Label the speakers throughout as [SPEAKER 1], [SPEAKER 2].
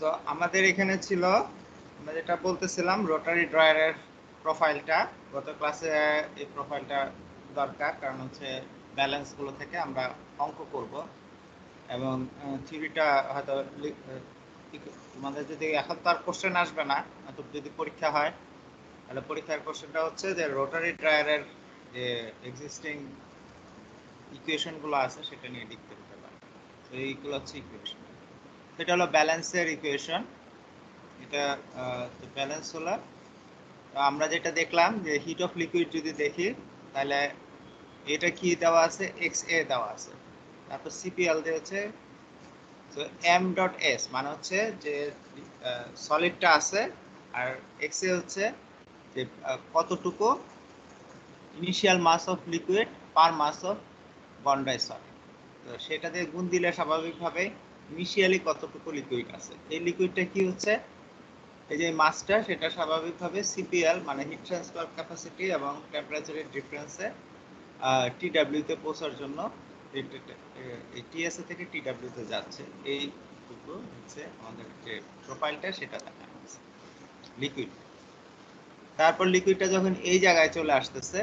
[SPEAKER 1] So আমাদের এখানে ছিল, আমরা যেটা বলতেছিলাম রোটারি ড্রয়ারের প্রোফাইলটা গত ক্লাসে এই প্রোফাইলটা দরকার, কারণ হচ্ছে ব্যালেন্সগুলো থেকে আমরা অঙ্ক করব। এবং থিওরিটা হয়তো তোমাদের যদি এখন তো আর কোশ্চেন আসবে না, হয়তো যদি পরীক্ষা হয়, তাহলে পরীক্ষার কোশ্চেনটা হচ্ছে যে রোটারি ড্রায়ারের যে এক্সিস্টিং ইকুয়েশনগুলো আছে, সেটা নিয়ে লিখতে হতে পারে। তো এইগুলো হচ্ছে ইকুয়েশন এটা হলো ব্যালেন্সের ইকুয়েশন। এটা ব্যালেন্স হলো, তো আমরা যেটা দেখলাম যে হিট অফ লিকুইড যদি দেখি, তাহলে এটা কি দেওয়া আছে? এক্স এ দেওয়া আছে। তারপর সিপিএল দিয়েছে তো এম ডট এস মানে হচ্ছে যে সলিডটা আছে, আর এক্স এ হচ্ছে যে কতটুকু? Initial mass of liquid per mass of bone dry solid তো সেটা দিয়ে গুণ দিলে স্বাভাবিকভাবে ইনিশিয়ালি কতটুকু লিকুইড আছে? এই লিকুইডটা কি হচ্ছে? এই যে মাসটা সেটা স্বাভাবিকভাবে সিপিএল মানে হিট ট্রান্সফার ক্যাপাসিটি এবং টেম্পারেচারের ডিফারেন্সে টিডাব্লিউ তে পৌঁছার জন্য এই টিএসএ থেকে টিডাব্লিউ তে যাচ্ছে। এইটুকু হচ্ছে আমাদের যে প্রোফাইলটা সেটা হচ্ছে লিকুইড তারপর লিকুইডটা যখন এই জায়গায় চলে আসতেছে,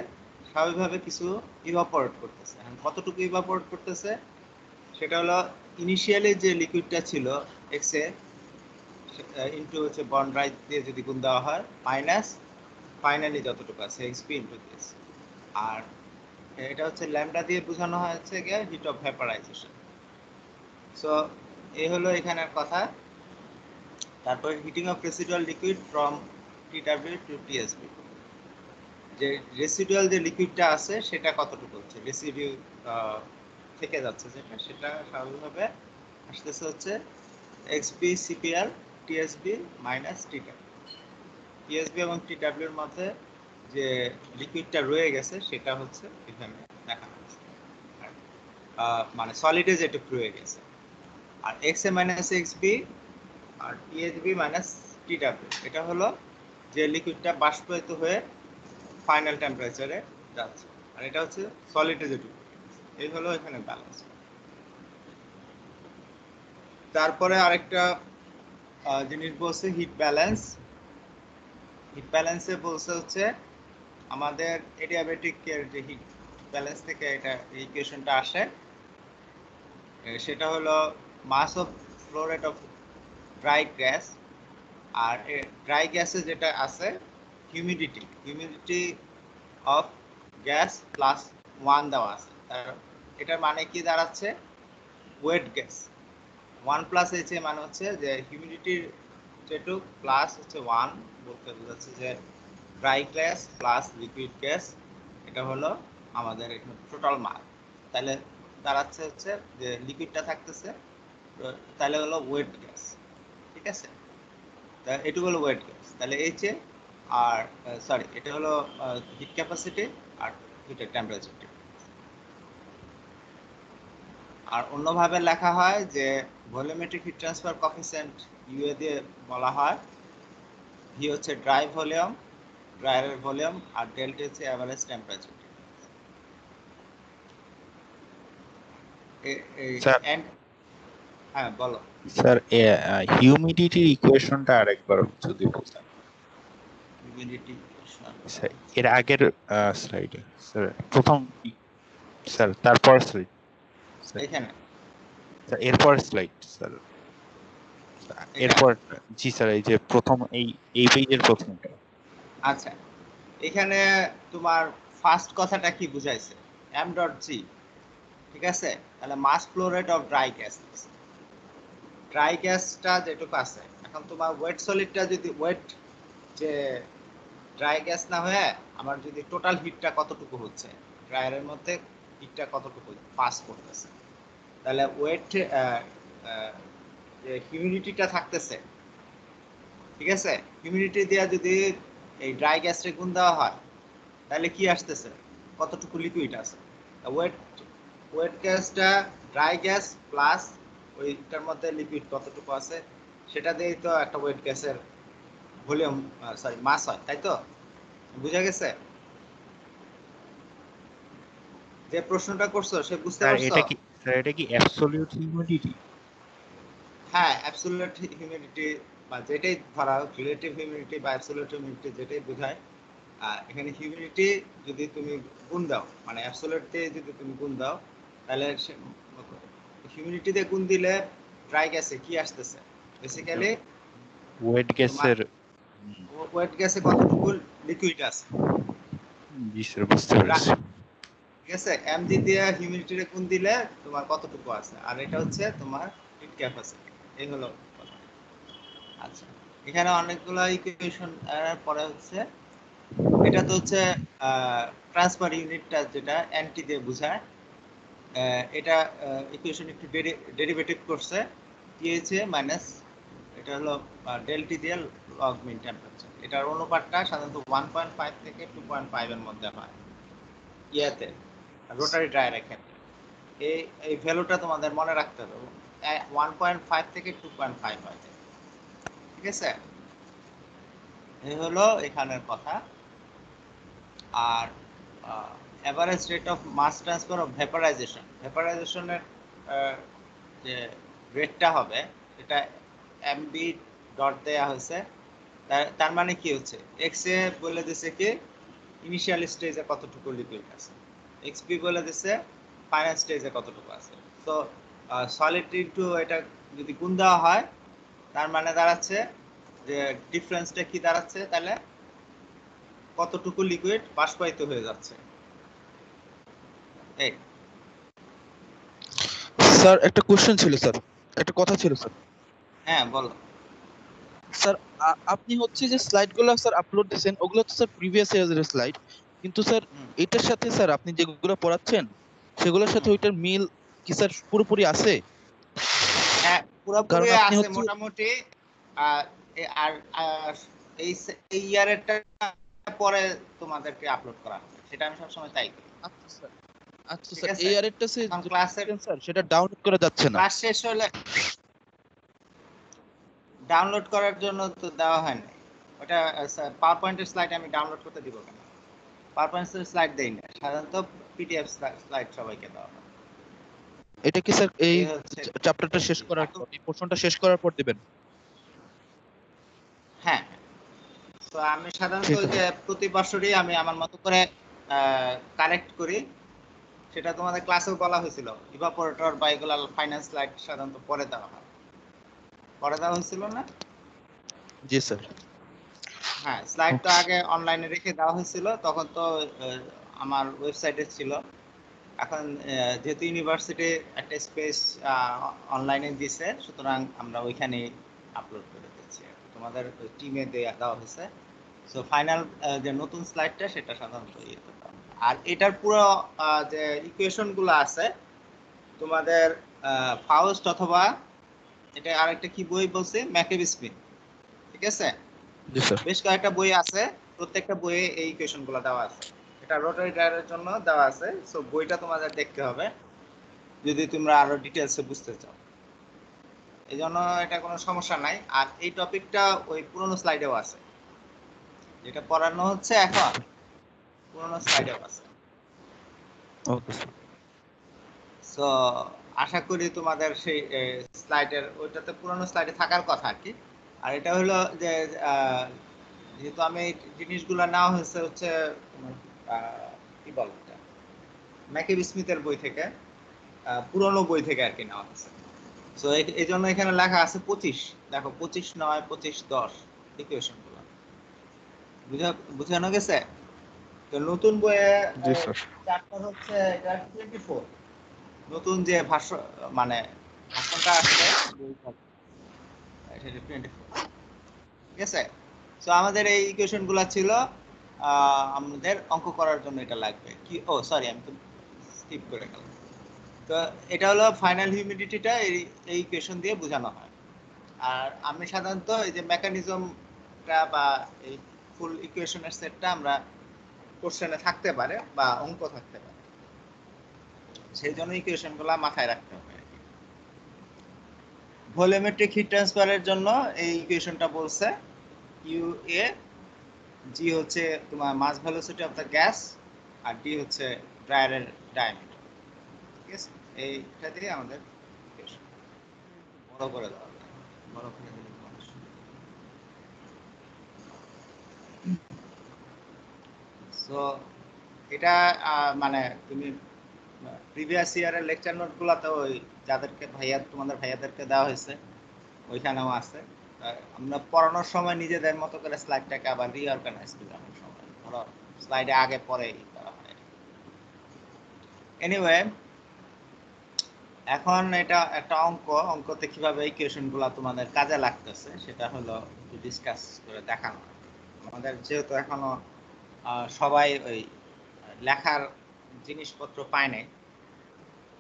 [SPEAKER 1] স্বাভাবিকভাবে কিছু ইভাপোরেট করতেছে। কতটুকু ইভাপোরেট করতেছে? সেটা হলো ইনিশিয়ালি যে লিকুইডটা ছিল এক্স এ ইন্টু হচ্ছে বন্ড রাইট দিয়ে যদি গুণ দেওয়া হয় মাইনাস ফাইনালি যতটুকু আছে এক্সপি ইন্টু দিস আর এটা হচ্ছে ল্যামডা দিয়ে বোঝানো হয়েছে গিয়ে হিট অফ ভ্যাপারাইজেশন সো এই হলো এখানের কথা। তারপর heating of residual liquid from TW to TSB যে রেসিডুয়াল যে লিকুইডটা আছে, সেটা কতটুকু হচ্ছে? রেসিডিউ থেকে যাচ্ছে যেটা, সেটা স্বাভাবিকভাবে আসতেছে হচ্ছে XB CPL TSB minus TW TSB এবং টিডাব্লিউর মধ্যে যে লিকুইডটা রয়ে গেছে, সেটা হচ্ছে এখানে দেখানো হচ্ছে মানে সলিডে যেটুকু রয়ে গেছে। আর X A minus X B R TSB minus TW এটা হলো যে লিকুইডটা বাষ্পায়িত হয়ে ফাইনাল টেম্পারেচারে যাচ্ছে। আর এটা হচ্ছে সলিডে যেটুকু। এই হলো এখানে ব্যালেন্স তারপরে আরেকটা জিনিস বলছে হিট ব্যালেন্স হিট ব্যালেন্সে বলছে হচ্ছে আমাদের এডিয়াবেটিকের যে হিট ব্যালেন্স থেকে এটা ইকুয়েশনটা আসে সেটা হলো mass of flow rate of dry gas R dry গ্যাসে যেটা আছে humidity humidity of gas plus one দেওয়া আছে। এটার মানে কি দাঁড়াচ্ছে? Wet gas one plus H A মানে হচ্ছে যে হিউমিডিটির যেটু প্লাস হচ্ছে ওয়ান বলতে বোঝাচ্ছে যে dry gas plus liquid gas এটা হলো আমাদের টোটাল মাস তাহলে দাঁড়াচ্ছে হচ্ছে যে লিকুইডটা থাকতেছে তাহলে হলো ওয়েট গ্যাস ঠিক আছে? তা এটুকু হলো ওয়েট গ্যাস তাহলে এইচ এ আর সরি এটা হলো হিট ক্যাপাসিটি আর হিটের টেম্পারেচার আর অন্যভাবে লেখা হয় যে volumetric heat transfer coefficient UA দিয়ে বলা হয়। ভি হচ্ছে ড্রাই ভলিউম ড্রায়ারের ভলিউম আর ডেল্টা হচ্ছে অ্যাভারেজ টেম্পারেচার. হ্যাঁ বলো।
[SPEAKER 2] স্যার হিউমিডিটির ইকুয়েশনটা আরেকবার যদি বলতেন।
[SPEAKER 1] হিউমিডিটি
[SPEAKER 2] স্যার এর আগের স্লাইডে স্যার প্রথম স্যার তারপর স্লাইড।
[SPEAKER 1] এখানে।
[SPEAKER 2] এরপর স্লাইড স্যার এরপর জি স্যার এই যে প্রথম এই এই পেজের প্রথমটা
[SPEAKER 1] আচ্ছা। এখানে তোমার ফার্স্ট কথাটা কি বুঝাইছে? এম ডট জি ঠিক আছে? তাহলে mass flow rate of dry gas dry গ্যাসটা যেটুকু আছে এখন তোমার ওয়েট সলিডটা যদি ওয়েট যে ড্রাই গ্যাস না হয়ে আমার যদি টোটাল হিটটা কতটুকু হচ্ছে? ড্রায়ারের মধ্যে হিটটা কতটুকু? পাস করতেছে। তাহলে ওয়েট হিউমিডিটিটা থাকতেছে। ঠিক আছে? হিউমিডিটি দেওয়া যদি এই ড্রাই গ্যাসে গুণ দেওয়া হয় তাহলে কি আসতেছে? কতটুকু লিকুইড আছে? ওয়েট ওয়েট গ্যাসটা ড্রাই গ্যাস প্লাস ওইটার মধ্যে লিকুইড কতটুকু আছে সেটা দিয়েই তো একটা ওয়েট গ্যাসের ভলিউম সরি মাস হয় তাই তো? বুঝা গেছে? যে প্রশ্নটা করছ সে বুঝতে পারছ?
[SPEAKER 2] স্যার এটা কি অ্যাবসলিউট হিউমিডিটি
[SPEAKER 1] হ্যাঁ অ্যাবসোলিউট হিউমিডিটি বা যেটাই ধরা হোক রিলেটিভ হিউমিডিটি বা অ্যাবসোলিউট হিউমিডিটি যেটাই বোঝায় আর এখানে হিউমিডিটি যদি তুমি গুণ দাও মানে অ্যাবসোলিউট যদি তুমি গুণ দাও তাহলে হিউমিডিটি দিয়ে গুণ দিলে ড্রাই গ্যাসে কি আসতেছে? বেসিক্যালি
[SPEAKER 2] ওয়েট গ্যাসের
[SPEAKER 1] ওয়েট গ্যাসে কতটুকু লিকুইড আছে?
[SPEAKER 2] জি স্যার বুঝতে পেরেছি।
[SPEAKER 1] ঠিক আছে এমজি দিয়ে হিউমিডিটিরে গুণ দিলে তোমার কতটুকু আছে? আর এটা হচ্ছে তোমার হিট ক্যাপাসিটি এই হলো কথা। আচ্ছা এখানে অনেকগুলো ইকুয়েশন পরে হচ্ছে, এটা তো হচ্ছে ট্রান্সফার ইউনিটটা যেটা এনটি দিয়ে বোঝায় এটা ইকুয়েশন একটু ডেরিভেটিভ করছে টিএইচএ মাইনাস এটা হলো ডেলটি দিয়ে লগ মিন টেম্পারেচার এটার অনুপাতটা সাধারণত ওয়ান পয়েন্ট ফাইভ থেকে টু পয়েন্ট ফাইভ এর মধ্যে হয়, ইয়াতে। রোটারি ড্রায়ারের ক্ষেত্রে। এই এই ভ্যালুটা তোমাদের মনে রাখতে হবে। ওয়ান পয়েন্ট ফাইভ থেকে টু পয়েন্ট ফাইভ হয়। ঠিক আছে? এই হলো এখানের কথা। আর average rate of mass transfer of vaporization ভেপারাইজেশনের যে রেটটা হবে, এটা এমবি ডট দেয়া হয়েছে। তার- মানে কি হচ্ছে? এক্স বলে দিছে কি ইনিশিয়াল স্টেজে কতটুকু লিকুইড আছে। এক্সপি বলে দিছে ফাইনাল স্টেজে কতটুকু আছে। তো সলিড ইন্টু এটা যদি গুণ দেওয়া হয় তার মানে দাঁড়াচ্ছে যে ডিফারেন্সটা কি দাঁড়াচ্ছে তাহলে কতটুকু লিকুইড বাষ্পায়িত হয়ে যাচ্ছে। এই।
[SPEAKER 3] স্যার একটা কোশ্চেন ছিল স্যার। একটা কথা ছিল স্যার।
[SPEAKER 1] হ্যাঁ বলো।
[SPEAKER 3] স্যার আপনি হচ্ছে যে স্লাইডগুলো স্যার আপলোড দিয়েছেন ওগুলো তো স্যার প্রিভিয়াস ইয়ারের স্লাইড কিন্তু স্যার এটার সাথে স্যার আপনি যেগুলো পড়াচ্ছেন সেগুলোর সাথে ওইটার মিল কি স্যার পুরোপুরি আছে?
[SPEAKER 1] হ্যাঁ পুরোপুরি আছে মোটামুটি। আর এই এই ইয়ারেরটা পরে তোমাদেরকে আপলোড করা হবে। সেটা আমি সবসময় তাই করি।
[SPEAKER 3] আচ্ছা স্যার আচ্ছা স্যার। এই ইয়ারেরটা
[SPEAKER 1] এখন ক্লাসের
[SPEAKER 3] স্যার সেটা ডাউনলোড করা যাচ্ছে না।
[SPEAKER 1] ক্লাস শেষ হলে ডাউনলোড করার জন্য তো দেওয়া হয় না ওটা পাওয়ার পয়েন্টের স্লাইড আমি ডাউনলোড করতে দিব কেন? স্লাইড দেই না। সাধারণত পিডিএফ স্লাইড সবাইকে দেওয়া হয়।
[SPEAKER 3] এটা কি স্যার এই চ্যাপ্টারটা শেষ করার পর এই পোর্শনটা শেষ করার পর দিবেন?
[SPEAKER 1] হ্যাঁ। তো আমি সাধারণত। যে প্রতি বছরই আমি আমার মতো করে কালেক্ট করি। সেটা তোমাদের ক্লাসেও বলা হয়েছিল। ইভাপোরেটর বা এগুলা ফাইন্যান্স স্লাইড সাধারণত পরে দেওয়া হয়। পরে দেওয়া হয়েছিল না?
[SPEAKER 3] জি স্যার
[SPEAKER 1] হ্যাঁ স্লাইড তো আগে অনলাইনে রেখে দেওয়া হয়েছিল, তখন তো আমার ওয়েবসাইটে ছিল। এখন যেহেতু ইউনিভার্সিটি একটা স্পেস অনলাইনে দিছে, সুতরাং আমরা ওইখানে আপলোড করে দিচ্ছি। তোমাদের টিমে দেওয়া হয়েছে। সো ফাইনাল যে নতুন স্লাইডটা সেটা সাধারণত ইয়েতে দেওয়া আর এটার পুরো যে ইকুয়েশনগুলো আছে, তোমাদের ফাউস্ট অথবা, এটা আরেকটা কি বই বলছে? ম্যাকেব স্পিন ঠিক আছে? বেশ কয়েকটা বই আছে প্রত্যেকটা বইয়ে এই ইকুয়েশনগুলো দেওয়া আছে। এটা রোটারি জন্য দেওয়া আছে সো বইটা তোমাদের দেখতে হবে যদি তোমরা আরও ডিটেলসে বুঝতে চাও। এই জন্য এটা কোনো সমস্যা নাই। আর এই টপিকটা ওই পুরনো স্লাইডেও আছে। যেটা পড়ানো হচ্ছে এখন পুরনো স্লাইডেও আছে।
[SPEAKER 3] ওকে
[SPEAKER 1] সো আশা করি তোমাদের সেই স্লাইডের ওইটাতে পুরনো স্লাইডে থাকার কথা আর কি। আর এটা হলো যে যেহেতু আমি জিনিসগুলো নেওয়া হয়েছে হচ্ছে কি বল ম্যাকিব স্মিথের বই থেকে পুরনো বই থেকে আর কি নেওয়া হয়েছে। সো এই জন্য এখানে লেখা আছে পঁচিশ। দেখো পঁচিশ নয় পঁচিশ দশ। বুঝা বুঝানো গেছে? তো নতুন বইয়ে চ্যাপ্টার হচ্ছে টোয়েন্টি ফোর নতুন যে ভাষ্য মানে ভাষণটা আসলে ঠিক আছে? তো আমাদের এই ইকুয়েশনগুলো ছিল আমাদের অঙ্ক করার জন্য এটা লাগবে। কি? ও সরি আমি তো স্কিপ করে গেলাম। তো এটা হলো ফাইনাল হিউমিডিটিটা এই এই ইকুয়েশন দিয়ে বোঝানো হয়। আর আমি সাধারণত এই যে মেকানিজমটা বা এই ফুল ইকুয়েশনের সেটটা আমরা কোশ্চেনে থাকতে পারে বা অঙ্ক থাকতে পারে। সেই জন্য ইকুয়েশনগুলা মাথায় রাখতে হবে। ভলিওমেট্রিক হিট ট্রান্সফারের জন্য এই ইকুয়েশনটা বলছে। ইউ এ জি হচ্ছে তোমার mass velocity of the gas R D হচ্ছে ড্রায়ারের ডায়ামিটার ঠিক আছে? এইটা দিয়ে আমাদের বড় করে দেওয়া বড় করে দিলে সো এটা মানে তুমি প্রিভিয়াস ইয়ারের লেকচার নোটগুলোতে ওই যাদেরকে ভাইয়া তোমাদের ভাইয়াদেরকে দেওয়া হয়েছে, ওইখানেও আছে। আমরা পড়ানোর সময় নিজেদের মতো করে স্লাইডটাকে আবার রিঅর্গানাইজ করি অনেক সময়। ধরো স্লাইডে আগে পরে করা হয়। এনিওয়ে এখন এটা একটা অঙ্ক। অঙ্কতে কীভাবে ইকুয়েশনগুলা তোমাদের কাজে লাগতেছে, সেটা হলো ডিসকাস করে দেখানো। আমাদের যেহেতু এখনও সবাই ওই লেখার জিনিসপত্র পায় নাই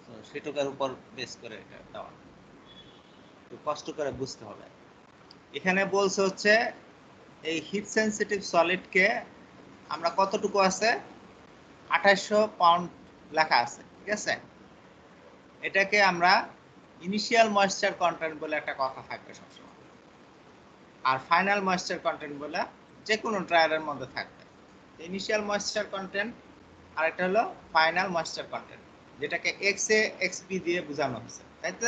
[SPEAKER 1] তো সেটুকার উপর বেস করে এটা দেওয়া। একটু কষ্ট করে বুঝতে হবে। এখানে বলছে হচ্ছে, এই হিট সেন্সিটিভ সলিডকে আমরা কতটুকু আছে? আঠাশশো পাউন্ড লেখা আছে, ঠিক আছে? এটাকে আমরা ইনিশিয়াল ময়েশ্চার কন্টেন্ট বলে একটা কথা থাকবে সবসময়। আর ফাইনাল ময়েশ্চার কন্টেন্ট বলে যে কোনো ড্রায়ারের মধ্যে থাকবে। ইনিশিয়াল ময়েশ্চার কন্টেন্ট আর একটা হলো ফাইনাল ময়েশ্চার কন্টেন্ট যেটাকে এক্স এ এক্স পি দিয়ে বোঝানো হয়েছে, তাই তো?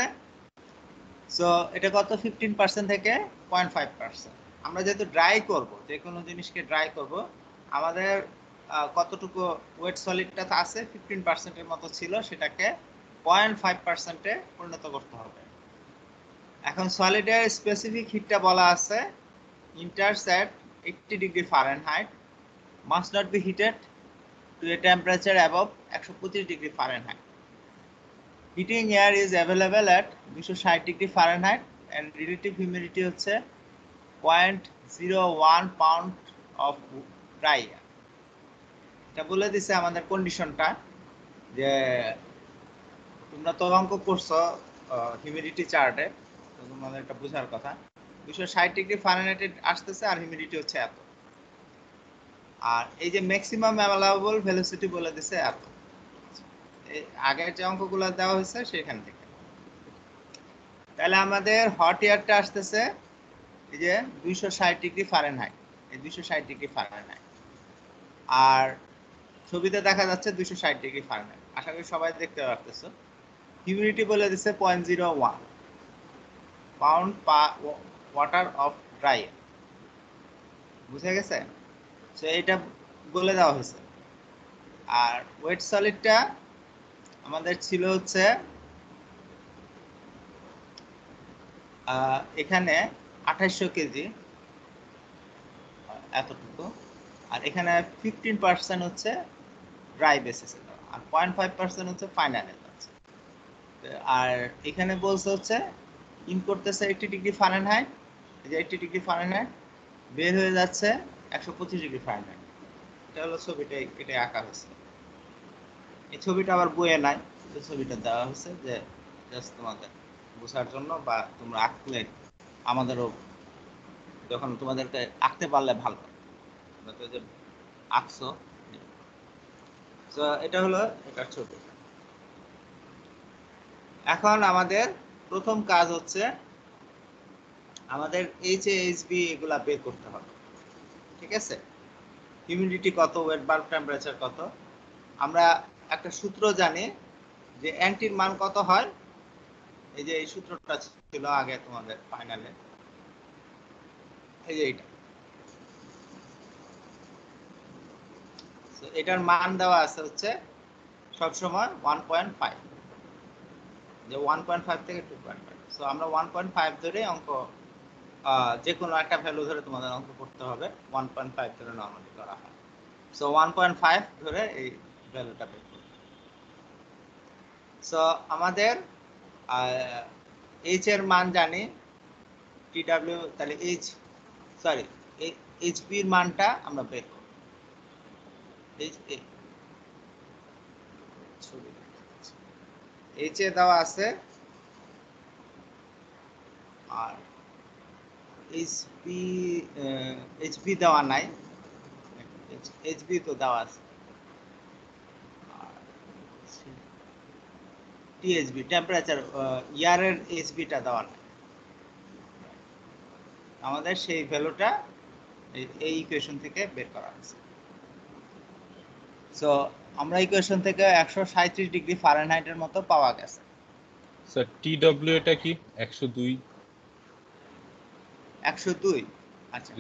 [SPEAKER 1] সো এটা কত? ফিফটিন পার্সেন্ট থেকে পয়েন্ট ফাইভ পার্সেন্ট আমরা যেহেতু ড্রাই করব, যে কোনো জিনিসকে ড্রাই করব, আমাদের কতটুকু ওয়েট সলিডটা আছে ফিফটিন পার্সেন্টের মতো ছিল, সেটাকে পয়েন্ট ফাইভ পার্সেন্টে পরিণত করতে হবে। এখন সলিডের স্পেসিফিক হিটটা বলা আছে enters eighty degree Fahrenheit must not be heated temperature above একশো পঁচিশ degree Fahrenheit heating air is available at দুশো ষাট degree Fahrenheit and relative humidity হচ্ছে point zero one pound of dry air এটা বলে দিছে আমাদের কন্ডিশনটা যে তোমরা তো অঙ্ক করছ হিউমিডিটি চার্টে তোমাদের একটা বোঝার কথা। দুশো ষাট ডিগ্রি ফারেনহাইটে আসতেছে আর হিউমিডিটি হচ্ছে এত। আর এই যে ম্যাক্সিমাম অ্যালাউবল ভেলোসিটি বলে দিছে এত আগের যে অঙ্কগুলো দেওয়া হয়েছে সেখান থেকে। তাহলে আমাদের হট এয়ারটা আসতেছে, এই যে দুইশো ষাট ডিগ্রি ফারেনহাইট এই দুইশো ষাট ডিগ্রি ফারেনহাইট আর ছবিতে দেখা যাচ্ছে দুইশো ষাট ডিগ্রি ফারেনহাইট আশা করি সবাই দেখতে পারতেছো। হিউমিডিটি বলে দিচ্ছে point zero one pound per water of dry বুঝে গেছে? তো এটা বলে দেওয়া হয়েছে। আর ওয়েট সলিডটা আমাদের ছিল হচ্ছে এখানে আঠাইশশো কেজি, এতটুকু। আর এখানে ফিফটিন পার্সেন্ট হচ্ছে ড্রাই বেসিসে আর পয়েন্ট ফাইভ পার্সেন্ট হচ্ছে ফাইনালে আর এখানে বলছে হচ্ছে ইন করতেছে এইটটি ডিগ্রি ফারেনহাইট এই যে এইটটি ডিগ্রি ফারেনহাইট বের হয়ে যাচ্ছে একশো পঁচিশ ডিগ্রি ফারেনহাইট এটা হলো ছবিটা এটাই আঁকা হয়েছে। এই ছবিটা আবার বইয়ে নাই, এই ছবিটা দেওয়া হয়েছে যে জাস্ট তোমাদের বোঝার জন্য বা তোমরা আঁকলে আমাদেরও যখন তোমাদেরকে আঁকতে পারলে ভালো যে আঁকছো, তো এটা হলো এটার ছবি। এখন আমাদের প্রথম কাজ হচ্ছে আমাদের এইচ এইচ বি এগুলা বের করতে হবে। ঠিক আছে? হিউমিডিটি কত? ওয়েট বাল্ব টেম্পারেচার কত? আমরা একটা সূত্র জানি যে অ্যান্টির মান কত হয়? এই যে এই সূত্রটা ছিল আগে তোমাদের ফাইনালে এই যে এইটা। এটার মান দেওয়া আছে হচ্ছে সবসময় ওয়ান পয়েন্ট ফাইভ যে ওয়ান পয়েন্ট ফাইভ থেকে টু পয়েন্ট ফাইভ সো আমরা ওয়ান পয়েন্ট ফাইভ ধরে অঙ্ক যে কোনো একটা ভ্যালু ধরে তোমাদের অঙ্ক করতে হবে ওয়ান পয়েন্ট ফাইভ ধরে নর্মালি করা হয়। সো ওয়ান পয়েন্ট ফাইভ ধরে এই ভ্যালুটা বের করবে সো আমাদের এইচ এর মান জানি টি ডাব্লিউ তাহলে এইচ সরি এইচ বির মানটা আমরা বের করব। এইচ এ এইচ এ দেওয়া আছে, আর এইচপি এইচপি দেওয়া নাই। এইচবি তো দেওয়া আছে। টিএইচবি টেম্পারেচার ইয়ারের এইচবিটা দেওয়া নাই। আমাদের সেই ভ্যালুটা এই ইকুয়েশন থেকে বের করা হয়েছে। সো আমরা ইকুয়েশন থেকে একশো সাঁত্রিশ ডিগ্রি ফারেনহাইটের মতো পাওয়া গেছে।
[SPEAKER 4] স্যার টি ডব্লিউ এটা কি? একশো দুই।
[SPEAKER 1] একশো দুই। আচ্ছা।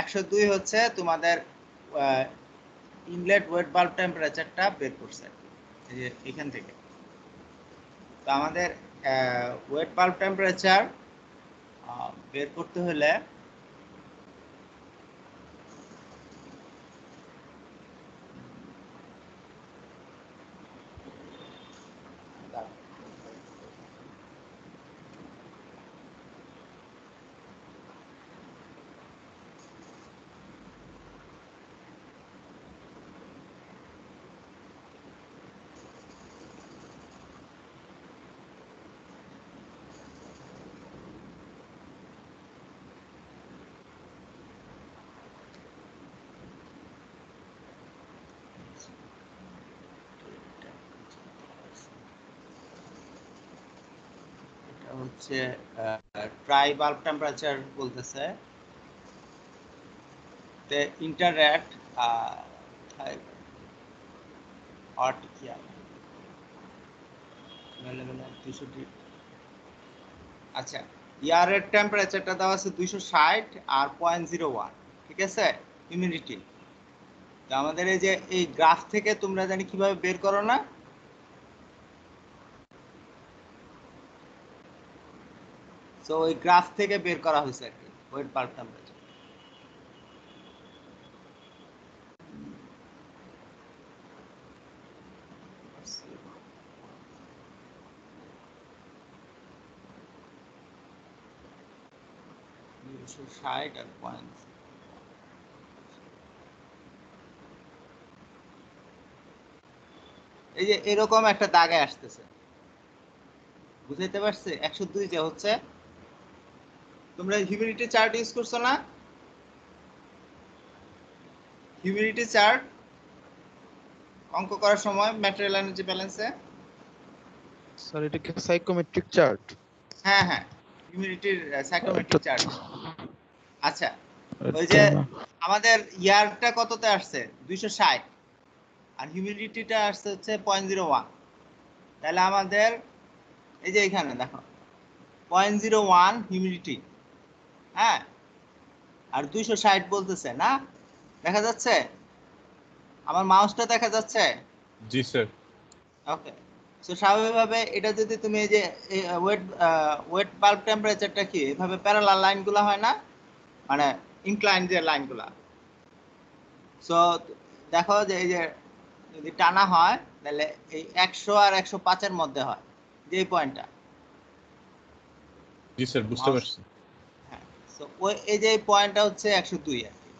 [SPEAKER 1] একশো দুই হচ্ছে তোমাদের ইনলেট ওয়েট বাল্ব টেম্পারেচারটা বের করছে। এই যে এখান থেকে। তো আমাদের ওয়েট বাল্ব টেম্পারেচার বের করতে হলে এটা হচ্ছে ট্রাই বাল্ব টেম্পারেচার বলতেছে। তে ইন্টারঅ্যাক্ট আর্টিকিয়াল আচ্ছা ইয়ারের টেম্পারেচারটা দেওয়া আছে দুইশো ষাট আর পয়েন্ট জিরো ওয়ান ঠিক আছে? ইমিউনিটি তো আমাদের এই যে, এই গ্রাফ থেকে তোমরা জানি কীভাবে বের করো না? সো ওই গ্রাফ থেকে বের করা হয়েছে আর কি ওয়েট বাল্ব টেম্পারেচার ষাট আর পয়েন্ট এই যে এরকম একটা দাগে আসতেছে। বুঝাইতে পারছে? একশো দুই যে হচ্ছে তোমরা হিউমিডিটি চার্ট ইউজ করছ না? হিউমিডিটি চার্ট অঙ্ক করার সময় ম্যাটেরিয়াল এনার্জি ব্যালেন্সে
[SPEAKER 3] স্যার এটা কি সাইকোমেট্রিক চার্ট
[SPEAKER 1] হ্যাঁ হ্যাঁ হিউমিডিটির সাইকোমেট্রিক চার্ট আচ্ছা ওই যে আমাদের ইয়ারটা কততে আসছে? দুইশো ষাট। আর হিউমিডিটিটা আসছে হচ্ছে পয়েন্ট জিরো ওয়ান তাহলে আমাদের এই যে এখানে দেখো পয়েন্ট জিরো ওয়ান হিউমিডিটি হ্যাঁ? আর দুইশো ষাট বলতেছে না? দেখা যাচ্ছে? আমার মাউসটা দেখা যাচ্ছে?
[SPEAKER 2] জি স্যার
[SPEAKER 1] ওকে সো স্বাভাবিকভাবে এটা যদি তুমি এই যে ওয়েট ওয়েট বাল্ব টেম্পারেচারটা কি এভাবে প্যারালাল লাইনগুলো হয় না? মানে ইনক্লাইন যে লাইনগুলা সো দেখো যে এই যে যদি টানা হয় তাহলে এই একশো আর একশো পাঁচের মধ্যে হয় যে পয়েন্টটা
[SPEAKER 2] জি স্যার বুঝতে পারছি।
[SPEAKER 1] সো ওই এই যে পয়েন্টটা হচ্ছে একশো দুই আর কি।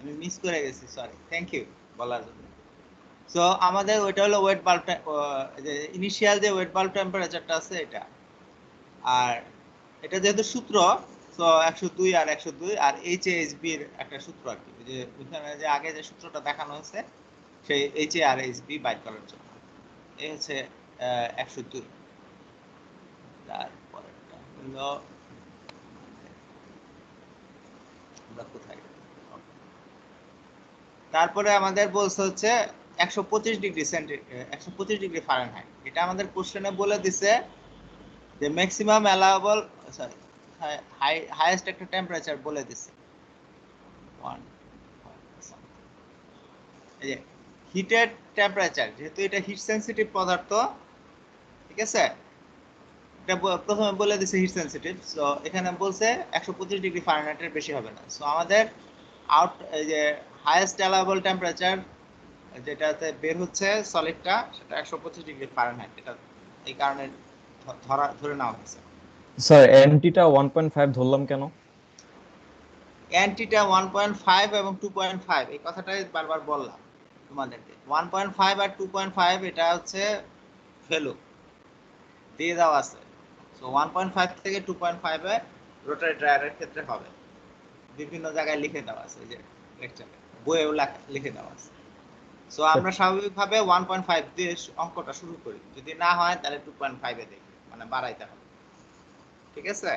[SPEAKER 1] আমি মিস করে গেছি সরি থ্যাংক ইউ বলার জন্য। সো আমাদের ওইটা হলো ওয়েট বাল্ব যে ইনিশিয়াল যে ওয়েট বাল্ব টেম্পারেচারটা আছে এটা। আর এটা যেহেতু সূত্র সো একশো দুই আর একশো দুই, আর এইচ এইচ বির একটা সূত্র আর কি। যে ওইখানে যে আগে যে সূত্রটা দেখানো হয়েছে, সেই এইচ এ আর এইচ বি বাইর করার জন্য। এই হচ্ছে একশো দুই। তারপরেরটা হলো আমরা কোথায়? তারপরে আমাদের বলছে হচ্ছে একশো পঁচিশ ডিগ্রি সেন্টিগ্রেড একশো পঁচিশ ডিগ্রি ফারেনহাইট এটা আমাদের কোশ্চেনে বলে দিছে যে maximum allowable sorry high highest একটা টেম্পারেচার বলে দিছে। এই যে হিটেড টেম্পারেচার যেহেতু এটা হিট সেন্সিটিভ পদার্থ ঠিক আছে এটা প্রথমে বলে দিছে হিট সেন্সিটিভ সো এখানে বলছে একশো পঁচিশ ডিগ্রি ফারেনহাইটের বেশি হবে না। সো আমাদের আউট এই যে হাইয়েস্ট অ্যালাউবল টেম্পারেচার যেটাতে বের হচ্ছে সলিডটা সেটা একশো পঁচিশ ডিগ্রি ফারেনহাইট এটা এই কারণে ধরা ধরে নেওয়া হয়েছে।
[SPEAKER 4] স্যার এনটিটা ওয়ান পয়েন্ট ফাইভ ধরলাম কেন?
[SPEAKER 1] অ্যান্টিটা ওয়ান পয়েন্ট ফাইভ এবং টু পয়েন্ট ফাইভ এই কথাটাই বারবার বললাম তোমাদেরকে। ওয়ান পয়েন্ট ফাইভ আর টু পয়েন্ট ফাইভ এটা হচ্ছে ফেলো দিয়ে দেওয়া আছে। সো ওয়ান পয়েন্ট ফাইভ থেকে টু পয়েন্ট ফাইভে রোটারি ড্রায়ারের ক্ষেত্রে হবে। বিভিন্ন জায়গায় লিখে দেওয়া আছে যে লেকচারে বইয়েও লিখে দেওয়া আছে। সো আমরা স্বাভাবিকভাবে ওয়ান পয়েন্ট ফাইভ দিয়ে অঙ্কটা শুরু করি। যদি না হয়, তাহলে টু পয়েন্ট ফাইভে দেখি মানে বাড়াইতে হবে। ঠিক আছে?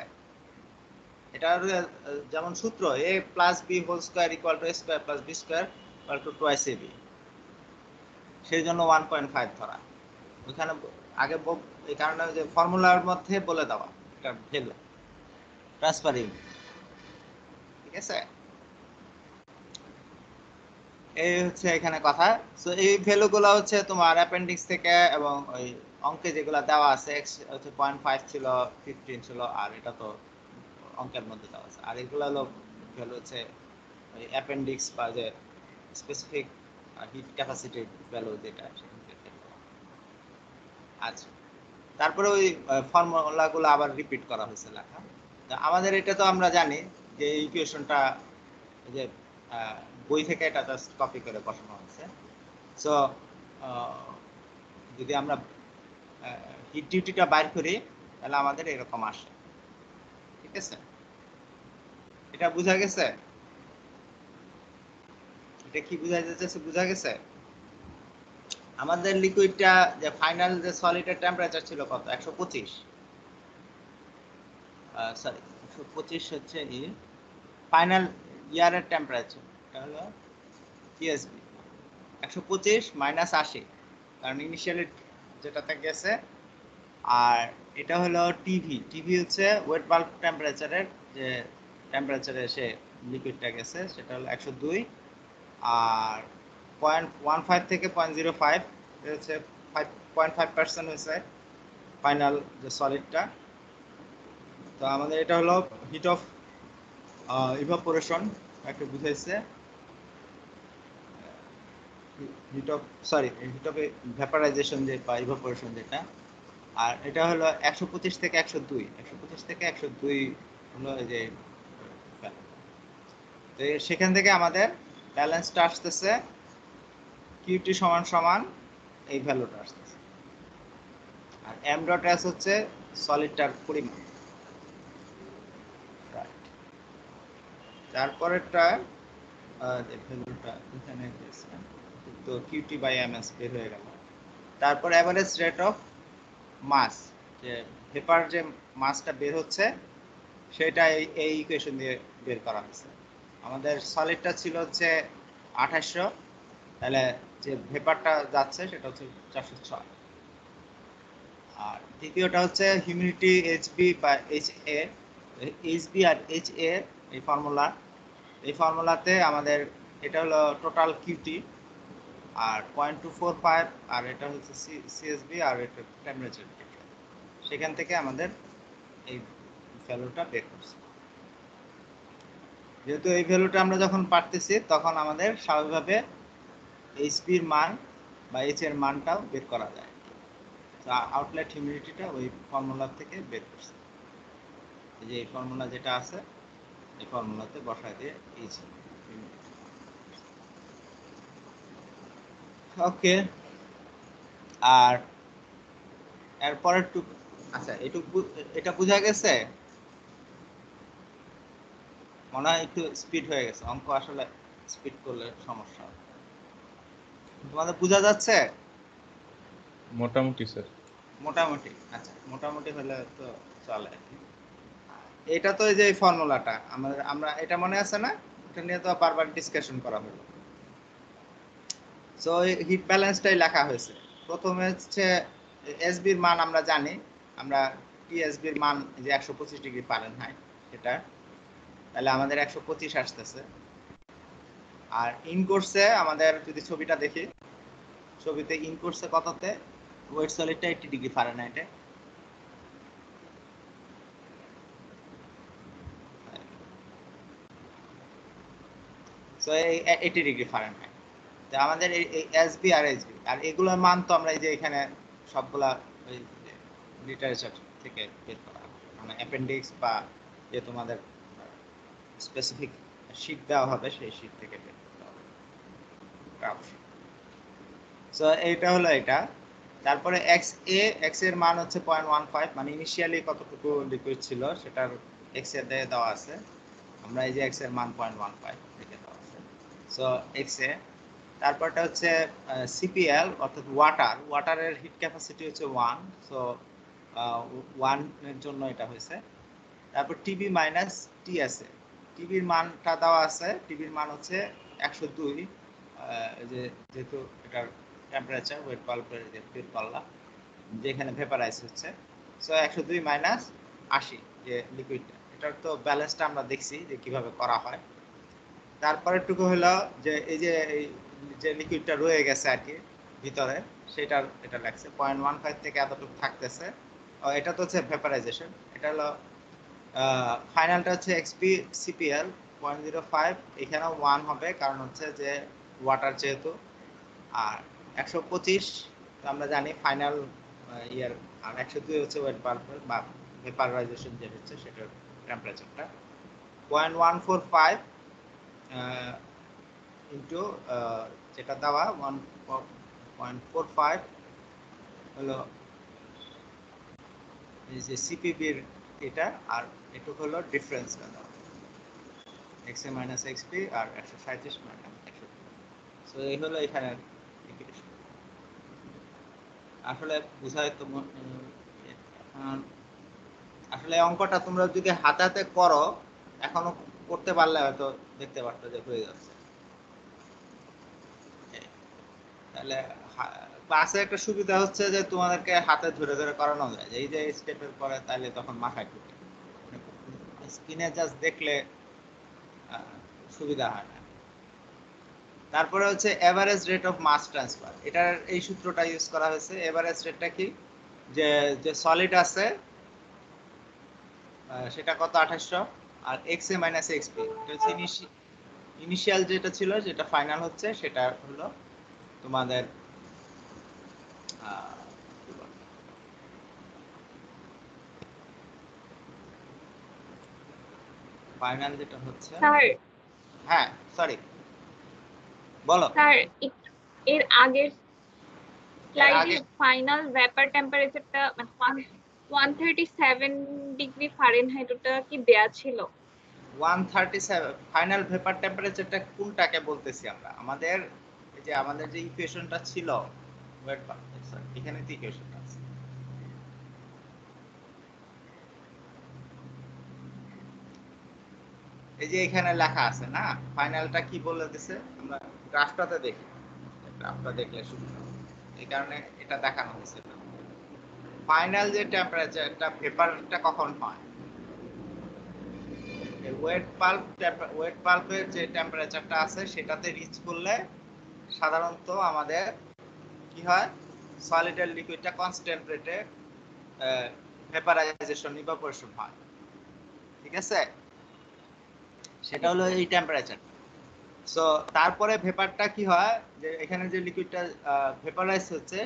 [SPEAKER 1] এটা যেমন সূত্র, A plus B whole square equal to square plus B square equal to twice A B সেই জন্য ওয়ান পয়েন্ট ফাইভ ধরা। ওইখানে আগে এই কারণে যে ফর্মুলার মধ্যে বলে দেওয়া, এটা ভ্যালু ট্রান্সফারিং আছে? এই হচ্ছে এখানে কথা। সো এই ভ্যালুগুলো হচ্ছে তোমার অ্যাপেন্ডিক্স থেকে এবং ওই অঙ্কে যেগুলো দেওয়া আছে হচ্ছে পয়েন্ট ফাইভ ছিল ফিফটিন ছিল, আর এটা তো অঙ্কের মধ্যে দেওয়া আছে। আর এগুলো হলো ভ্যালু হচ্ছে ওই অ্যাপেন্ডিক্স বা যে স্পেসিফিক হিট ক্যাপাসিটি ভ্যালু যেটা থেকে আচ্ছা। তারপরে ওই ফর্মুলাগুলো আবার রিপিট করা হয়েছে লেখা। আমাদের এটা তো আমরা জানি যে ইকুয়েশনটা যে বই থেকে এটা জাস্ট কপি করে বসানো হয়েছে। সো যদি আমরা হিট ডিউটিটা বাইর করি, তাহলে আমাদের এরকম আসে। ঠিক আছে? এটা বোঝা গেছে? এটা কি বোঝা যাচ্ছে বোঝা গেছে? আমাদের লিকুইডটা যে ফাইনাল যে সলিডের টেম্পারেচার ছিল কত? একশো পঁচিশ। সরি একশো পঁচিশ হচ্ছে কি? ফাইনাল ইয়ারের টেম্পারেচার এটা হলো টিএসবি একশো পঁচিশ মাইনাস আশি, কারণ ইনিশিয়ালি যেটাতে গেছে। আর এটা হলো টিভি টিভি হচ্ছে ওয়েট বাল্ব টেম্পারেচারের যে টেম্পারেচারে এসে লিকুইডটা গেছে, সেটা হলো একশো দুই। আর পয়েন্ট ওয়ান ফাইভ থেকে point zero five point five percent হয়েছে ফাইনাল যে সলিডটা তো আমাদের এটা হলো হিট অফ ইভাপোরেশন একটু বুঝাইছে। Heat of sorry heat of vaporization যে, বা ইভাপোরেশন যেটা। আর এটা হলো একশো পঁচিশ থেকে একশো দুই, একশো পঁচিশ থেকে একশো দুই হলো যে, তো সেখান থেকে আমাদের ব্যালেন্সটা আসতেছে কিউটি সমান সমান এই ভ্যালুটা আসতেছে। আর এম ডট এস হচ্ছে সলিডটার পরিমাণ. তারপরেরটা ভ্যালুটা এখানে তো কিউটি বাই এম এস বের হয়ে গেল। তারপর অ্যাভারেজ রেট অফ মাস যে ভেপার যে মাসটা বের হচ্ছে, সেটা এই এই ইকুয়েশন দিয়ে বের করা হয়েছে। আমাদের সলিডটা ছিল হচ্ছে আঠাশশো তাহলে যে ভেপারটা যাচ্ছে, সেটা হচ্ছে চারশো ছয়। আর দ্বিতীয়টা হচ্ছে হিউমিডিটি এইচবি বা এইচ এ এইচবি আর এইচ এ এই ফর্মুলা এই ফর্মুলাতে আমাদের, এটা হলো টোটাল কিউটি আর পয়েন্ট টু ফোর ফাইভ আর এটা হচ্ছে সিএসবি আর এটা টেম্পারেচার সেখান থেকে আমাদের এই ভ্যালুটা বের করছে। যেহেতু এই ভ্যালুটা আমরা যখন পারতেছি, তখন আমাদের স্বাভাবিকভাবে এইচপির মান বা এইচ এর মানটাও বের করা যায়। তো আউটলেট হিউমিডিটিটা ওই ফর্মুলা থেকে বের করছে। যে এই ফর্মুলা যেটা আছে, এই ফর্মুলাতে বসায় দিয়ে এইচ ওকে আর এরপরের টুক আচ্ছা এটুক এটা বোঝা গেছে? মনে হয় একটু স্পিড হয়ে গেছে, অঙ্ক আসলে স্পিড করলে সমস্যা হবে তোমাদের বোঝা যাচ্ছে?
[SPEAKER 5] মোটামুটি স্যার।
[SPEAKER 1] মোটামুটি। আচ্ছা মোটামুটি হলে তো চলে। এটা তো এই যে ফর্মুলাটা আমাদের আমরা এটা মনে আছে না? এটা নিয়ে তো বারবার ডিসকাশন করা হলো। সো হিট ব্যালেন্সটাই লেখা হয়েছে। প্রথমে হচ্ছে এসবির মান আমরা জানি। আমরা টিএসবির মান যে একশো পঁচিশ ডিগ্রি পারেন হয় এটা। তাহলে আমাদের একশো পঁচিশ আসতেছে। আর ইন কোর্সে আমাদের যদি ছবিটা দেখি, ছবিতে ইন কোর্সে কততে? ওয়েট সলিডটা এইটি ডিগ্রি ফারেনহাইটে সো এই এইটি ডিগ্রি ফারেনহাইট তো আমাদের এই এসবি আর এসবি আর এগুলোর মান তো আমরা এই যে এখানে সবগুলা ওই লিটারেচার থেকে বের করা। মানে অ্যাপেন্ডিক্স বা যে তোমাদের স্পেসিফিক শীট দেওয়া হবে, সেই শীট থেকে বের হবে সো এইটা হলো এটা। তারপরে এক্স এ এক্সের মান হচ্ছে পয়েন্ট ওয়ান ফাইভ মানে ইনিশিয়ালি কতটুকু লিকুইড ছিল সেটার এক্সের দিয়ে দেওয়া আছে। আমরা এই যে এক্সের মান পয়েন্ট ওয়ান ফাইভ লিখে দেওয়া আছে। So X A. তারপরটা হচ্ছে সিপিএল অর্থাৎ ওয়াটার ওয়াটারের হিট ক্যাপাসিটি হচ্ছে ওয়ান সো ওয়ানের জন্য এটা হয়েছে। তারপর টিবি মাইনাস টিএসএ টিবির মানটা দেওয়া আছে টিবির মান হচ্ছে একশো দুই। যে যেহেতু এটার টেম্পারেচার ওয়েট বাল্বের যে বের পাল্লা যেখানে ভেপারাইজ হচ্ছে সো একশো দুই মাইনাস আশি যে লিকুইডটা এটা সেটার তো ব্যালেন্সটা আমরা দেখছি যে কীভাবে করা হয়। তারপরে টুকু হলো যে এই যে এই যে লিকুইডটা রয়ে গেছে আর কি ভিতরে, সেটার এটা লাগছে। পয়েন্ট ওয়ান ফাইভ থেকে এতটুকু থাকতেছে। এটা তো হচ্ছে ভেপারাইজেশন এটা হলো ফাইনালটা হচ্ছে X P C P L point zero five এখানেও ওয়ান হবে। কারণ হচ্ছে যে ওয়াটার যেহেতু, আর একশো পঁচিশ আমরা জানি ফাইনাল ইয়ার আর একশো দুই হচ্ছে ওয়েট বাল্বের বা ভেপারাইজেশন যে হচ্ছে সেটার টেম্পারেচারটা point one four five into যেটা দেওয়া ওয়ান পয়েন্ট ফোর ফাইভ হলো এই যে সিপিবির এটা, আর এটুকু হলো ডিফারেন্সটা দেওয়া। X A minus X P আর একশো সাঁত্রিশ মাইনাস সো এই হলো এখানে। আসলে বুঝায় তো মন- আসলে অঙ্কটা তোমরা যদি হাতে হাতে করো, এখনও করতে পারলে হয়তো দেখতে পারতো যে হয়ে যাচ্ছে। তাহলে ক্লাসে একটা সুবিধা হচ্ছে যে তোমাদেরকে হাতে ধরে ধরে করানো যায়। এই যে স্টেপের পরে তাহলে তখন মাথায় ঢুকে। স্ক্রিনে জাস্ট দেখলে সুবিধা হয় না। তারপরে হচ্ছে average rate of mass transfer এটার এই সূত্রটা ইউজ করা হয়েছে। এভারেজ রেটটা কি? যে যে সলিড আছে সেটা কত? আঠাশশো। আর X A minus X P এটা হচ্ছে ইনিশিয়াল যেটা ছিল যেটা ফাইনাল হচ্ছে সেটা হলো তোমাদের ফাইনাল যেটা হচ্ছে হ্যাঁ সরি বলো।
[SPEAKER 5] স্যার এর আগের স্লাইডে ফাইনাল ভ্যাপার টেম্পারেচারটা মানে one thirty seven degree Fahrenheit ওটা কি দেয়া ছিল?
[SPEAKER 1] One thirty seven final vapour টেম্পারেচারটা কোনটাকে বলতেছি আমরা? আমাদের যে আমাদের যে ইকুয়েশনটা ছিল wait, sorry, এখানে তো ইকুয়েশনটা আছে। এই যে এখানে লেখা আছে না? ফাইনালটা কি বলে দিছে? আমরা গ্রাফটাতে দেখি। গ্রাফটা দেখলে সুবিধা এই কারণে এটা দেখানো হয়েছে। ফাইনাল যে টেম্পারেচারটা ভেপারটা কখন হয়? ওয়েট পাল্প ওয়েট পাল্পের যে টেম্পারেচারটা আছে, সেটাতে রিচ করলে সাধারণত আমাদের কি হয়? সলিড আর লিকুইডটা কনস্ট্যান্ট রেটে ভেপারাইজেশন ইভাপোরেশন হয়। ঠিক আছে? সেটা হলো এই টেম্পারেচার সো তারপরে ভেপারটা কি হয়? যে এখানে যে লিকুইডটা ভেপারাইজ হচ্ছে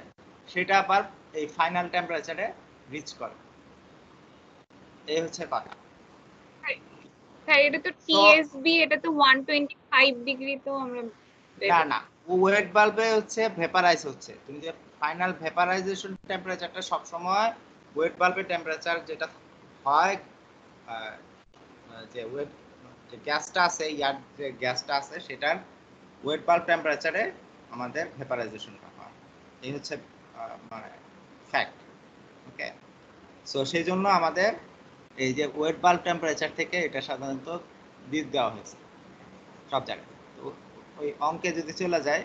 [SPEAKER 1] সেটা আবার এই ফাইনাল টেম্পারেচারে রিচ করে। এই হচ্ছে কথা।
[SPEAKER 5] স্যার এটা তো টিএসবি এটা তো ওয়ান টোয়েন্টি ফাইভ ডিগ্রি তো আমরা
[SPEAKER 1] না না। ওয়েট বাল্বে হচ্ছে ভেপারাইজ হচ্ছে। তুমি যে ফাইনাল ভেপারাইজেশন টেম্পারেচারটা সব সময় ওয়েট বাল্বের টেম্পারেচার যেটা হয় যে ওয়েট যে গ্যাসটা আছে, ইয়ার যে গ্যাসটা আছে, সেটার ওয়েট বাল্ব টেম্পারেচারে আমাদের ভেপারাইজেশনটা হয়। এই হচ্ছে মানে ফ্যাক্ট ওকে সো সেই জন্য আমাদের এই যে ওয়েট বাল্ব টেম্পারেচার থেকে এটা সাধারণত দিক দেওয়া হয়েছে, সব জায়গায়। তো ওই অঙ্কে যদি চলে যায়,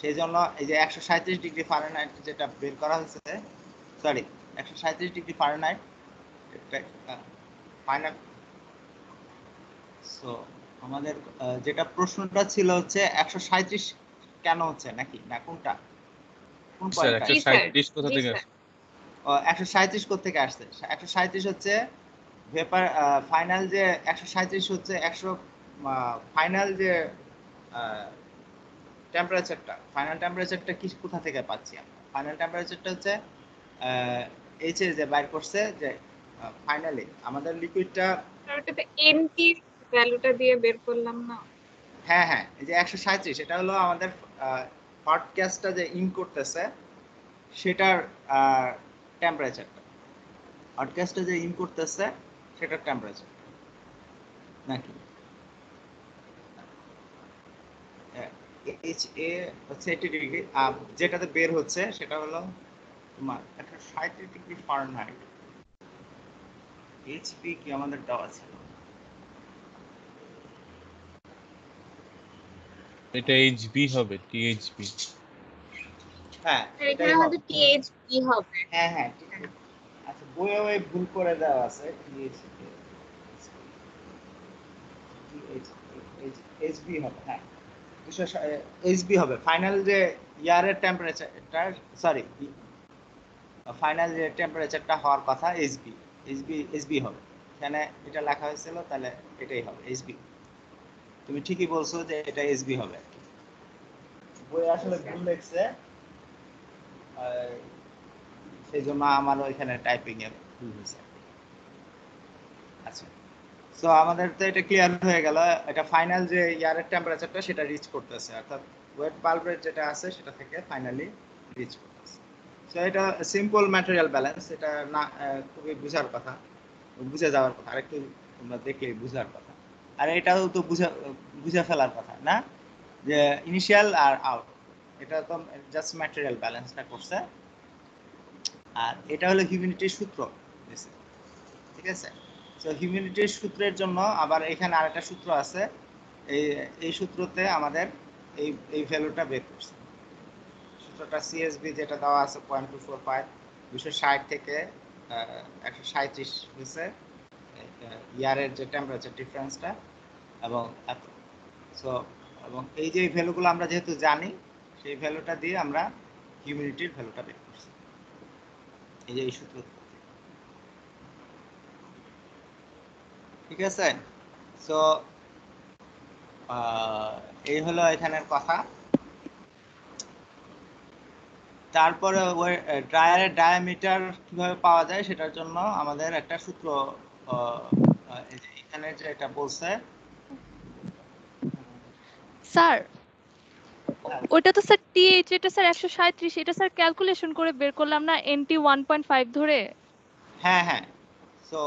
[SPEAKER 1] সেই জন্য এই যে একশো ডিগ্রি ফারেনহাইট যেটা বের করা হয়েছে সরি একশো ডিগ্রি ফারেনহাইট ফাইনাল সো আমাদের যেটা প্রশ্নটা ছিল হচ্ছে একশো সাঁত্রিশ কেন হচ্ছে নাকি? না কোনটা? কোন
[SPEAKER 6] একশো
[SPEAKER 5] জি,
[SPEAKER 6] কোথা থেকে আসছে?
[SPEAKER 1] একশো সাঁত্রিশ থেকে আসছে? একশো সাঁত্রিশ হচ্ছে ভেপার ফাইনাল যে একশো সাঁত্রিশ হচ্ছে একশো ফাইনাল যে টেম্পারেচারটা ফাইনাল টেম্পারেচারটা কি কোথা থেকে পাচ্ছি আমরা? ফাইনাল টেম্পারেচারটা হচ্ছে এইচ যে বাইর করছে যে ফাইনালি আমাদের লিকুইডটা
[SPEAKER 5] ওটাতে এনটি ভ্যালুটা দিয়ে বের করলাম না।
[SPEAKER 1] হ্যাঁ হ্যাঁ এই যে একশো সাঁত্রিশ এটা হলো আমাদের হট গ্যাসটা যে ইন করতেছে সেটার টেম্পারেচারটা হট গ্যাসটা যে ইন করতেছে সেটার টেম্পারেচার নাকি? এইচ এ হচ্ছে এইটি ডিগ্রি আর যেটাতে বের হচ্ছে সেটা হলো তোমার একটা সাঁত্রিশ ডিগ্রি ফারেনহাইট এইচপি কি আমাদের দেওয়া ছিল
[SPEAKER 6] এটা এইচবি হবে টিএইচবি
[SPEAKER 1] হ্যাঁ
[SPEAKER 5] এখানে
[SPEAKER 1] হবে।
[SPEAKER 5] টিএইচবি হবে।
[SPEAKER 1] হ্যাঁ হ্যাঁ ঠিক আছে। আচ্ছা বইয়ে ওই ভুল করে দেওয়া আছে। এইচবি হবে হ্যাঁ। এইচবি হবে। ফাইনাল যে ইয়ারের টেম্পারেচারটা সরি ফাইনাল যে টেম্পারেচারটা হওয়ার কথা এইচবি এইচবি হবে। এখানে এটা লেখা হয়েছিল, তাহলে এটাই হবে তুমি ঠিকই বলছো যে এটা এইচবি হবে। বই আসলে ভুল লেখছে সেই জন্য আমার ওইখানে টাইপিং এ ভুল হয়েছে। আচ্ছা। আমাদের তো এটা ক্লিয়ার হয়ে গেল। এটা ফাইনাল যে ইয়ারের টেম্পারেচারটা সেটা রিচ করতেছে। অর্থাৎ ওয়েট বাল্বের যেটা আছে, সেটা থেকে ফাইনালি রিচ করতেছে। সো এটা সিম্পল ম্যাটেরিয়াল ব্যালেন্স এটা না খুবই বুঝার কথা, বুঝে যাওয়ার কথা, আরেকটু তোমরা দেখলে বুঝার কথা। আর এটাও তো বুঝা, বুঝে ফেলার কথা, না? যে ইনিশিয়াল আর আউট এটা তো জাস্ট ম্যাটেরিয়াল ব্যালেন্সটা করছে। আর এটা হলো হিউম্যানিটির সূত্র। ঠিক আছে? তো হিউম্যানিটির সূত্রের জন্য আবার এখানে আরেকটা সূত্র আছে। এই এই সূত্রতে আমাদের এই এই ভ্যালুটা বের করছে। সূত্রটা সিএসবি যেটা দেওয়া আছে পয়েন্ট টু ফোর ফাইভ দুশো ষাট থেকে একশো সাঁত্রিশ হয়েছে ইয়ারের যে টেম্পারেচার ডিফারেন্সটা এবং সো এবং এই যে ভ্যালুগুলো আমরা যেহেতু জানি, সেই ভ্যালুটা দিয়ে আমরা হিউমিডিটির ভ্যালুটা বের করছি। এই যে এই সূত্র। ঠিক আছে? সো এই হলো এখানের কথা। তারপরে ওই ড্রায়ারের ডায়ামিটার কীভাবে পাওয়া যায় সেটার জন্য আমাদের একটা সূত্র এখানে যে এটা বলছে।
[SPEAKER 7] স্যার
[SPEAKER 1] হ্যাঁ।
[SPEAKER 7] ওইটা তো স্যার টিএইচ এটা স্যার একশো সাঁত্রিশ এটা স্যার ক্যালকুলেশন করে বের করলাম না এনটি ওয়ান পয়েন্ট ফাইভ ধরে?
[SPEAKER 1] হ্যাঁ হ্যাঁ। সো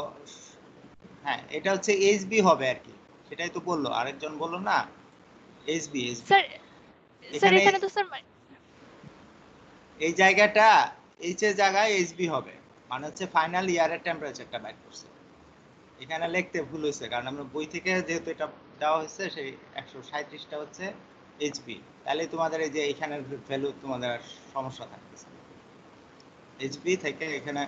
[SPEAKER 1] হ্যাঁ এটা হচ্ছে এইচবি হবে আর কি সেটাই তো বলল। আরেকজন বলল না এইচবি এইচবি
[SPEAKER 7] স্যার স্যার
[SPEAKER 1] এখানে
[SPEAKER 7] তো স্যার
[SPEAKER 1] এই জায়গাটা এইচ এর জায়গায় এইচবি হবে। মানে হচ্ছে ফাইনাল ইয়ারের টেম্পারেচারটা বাইর করছে। এখানে লিখতে ভুল হয়েছে কারণ আমরা বই থেকে যেহেতু এটা দেওয়া হয়েছে সেই একশো সাঁত্রিশটা হচ্ছে এইচবি তাহলে তোমাদের এই যে এখানের ভ্যালু তোমাদের সমস্যা থাকতেছে এইচবি থেকে এখানে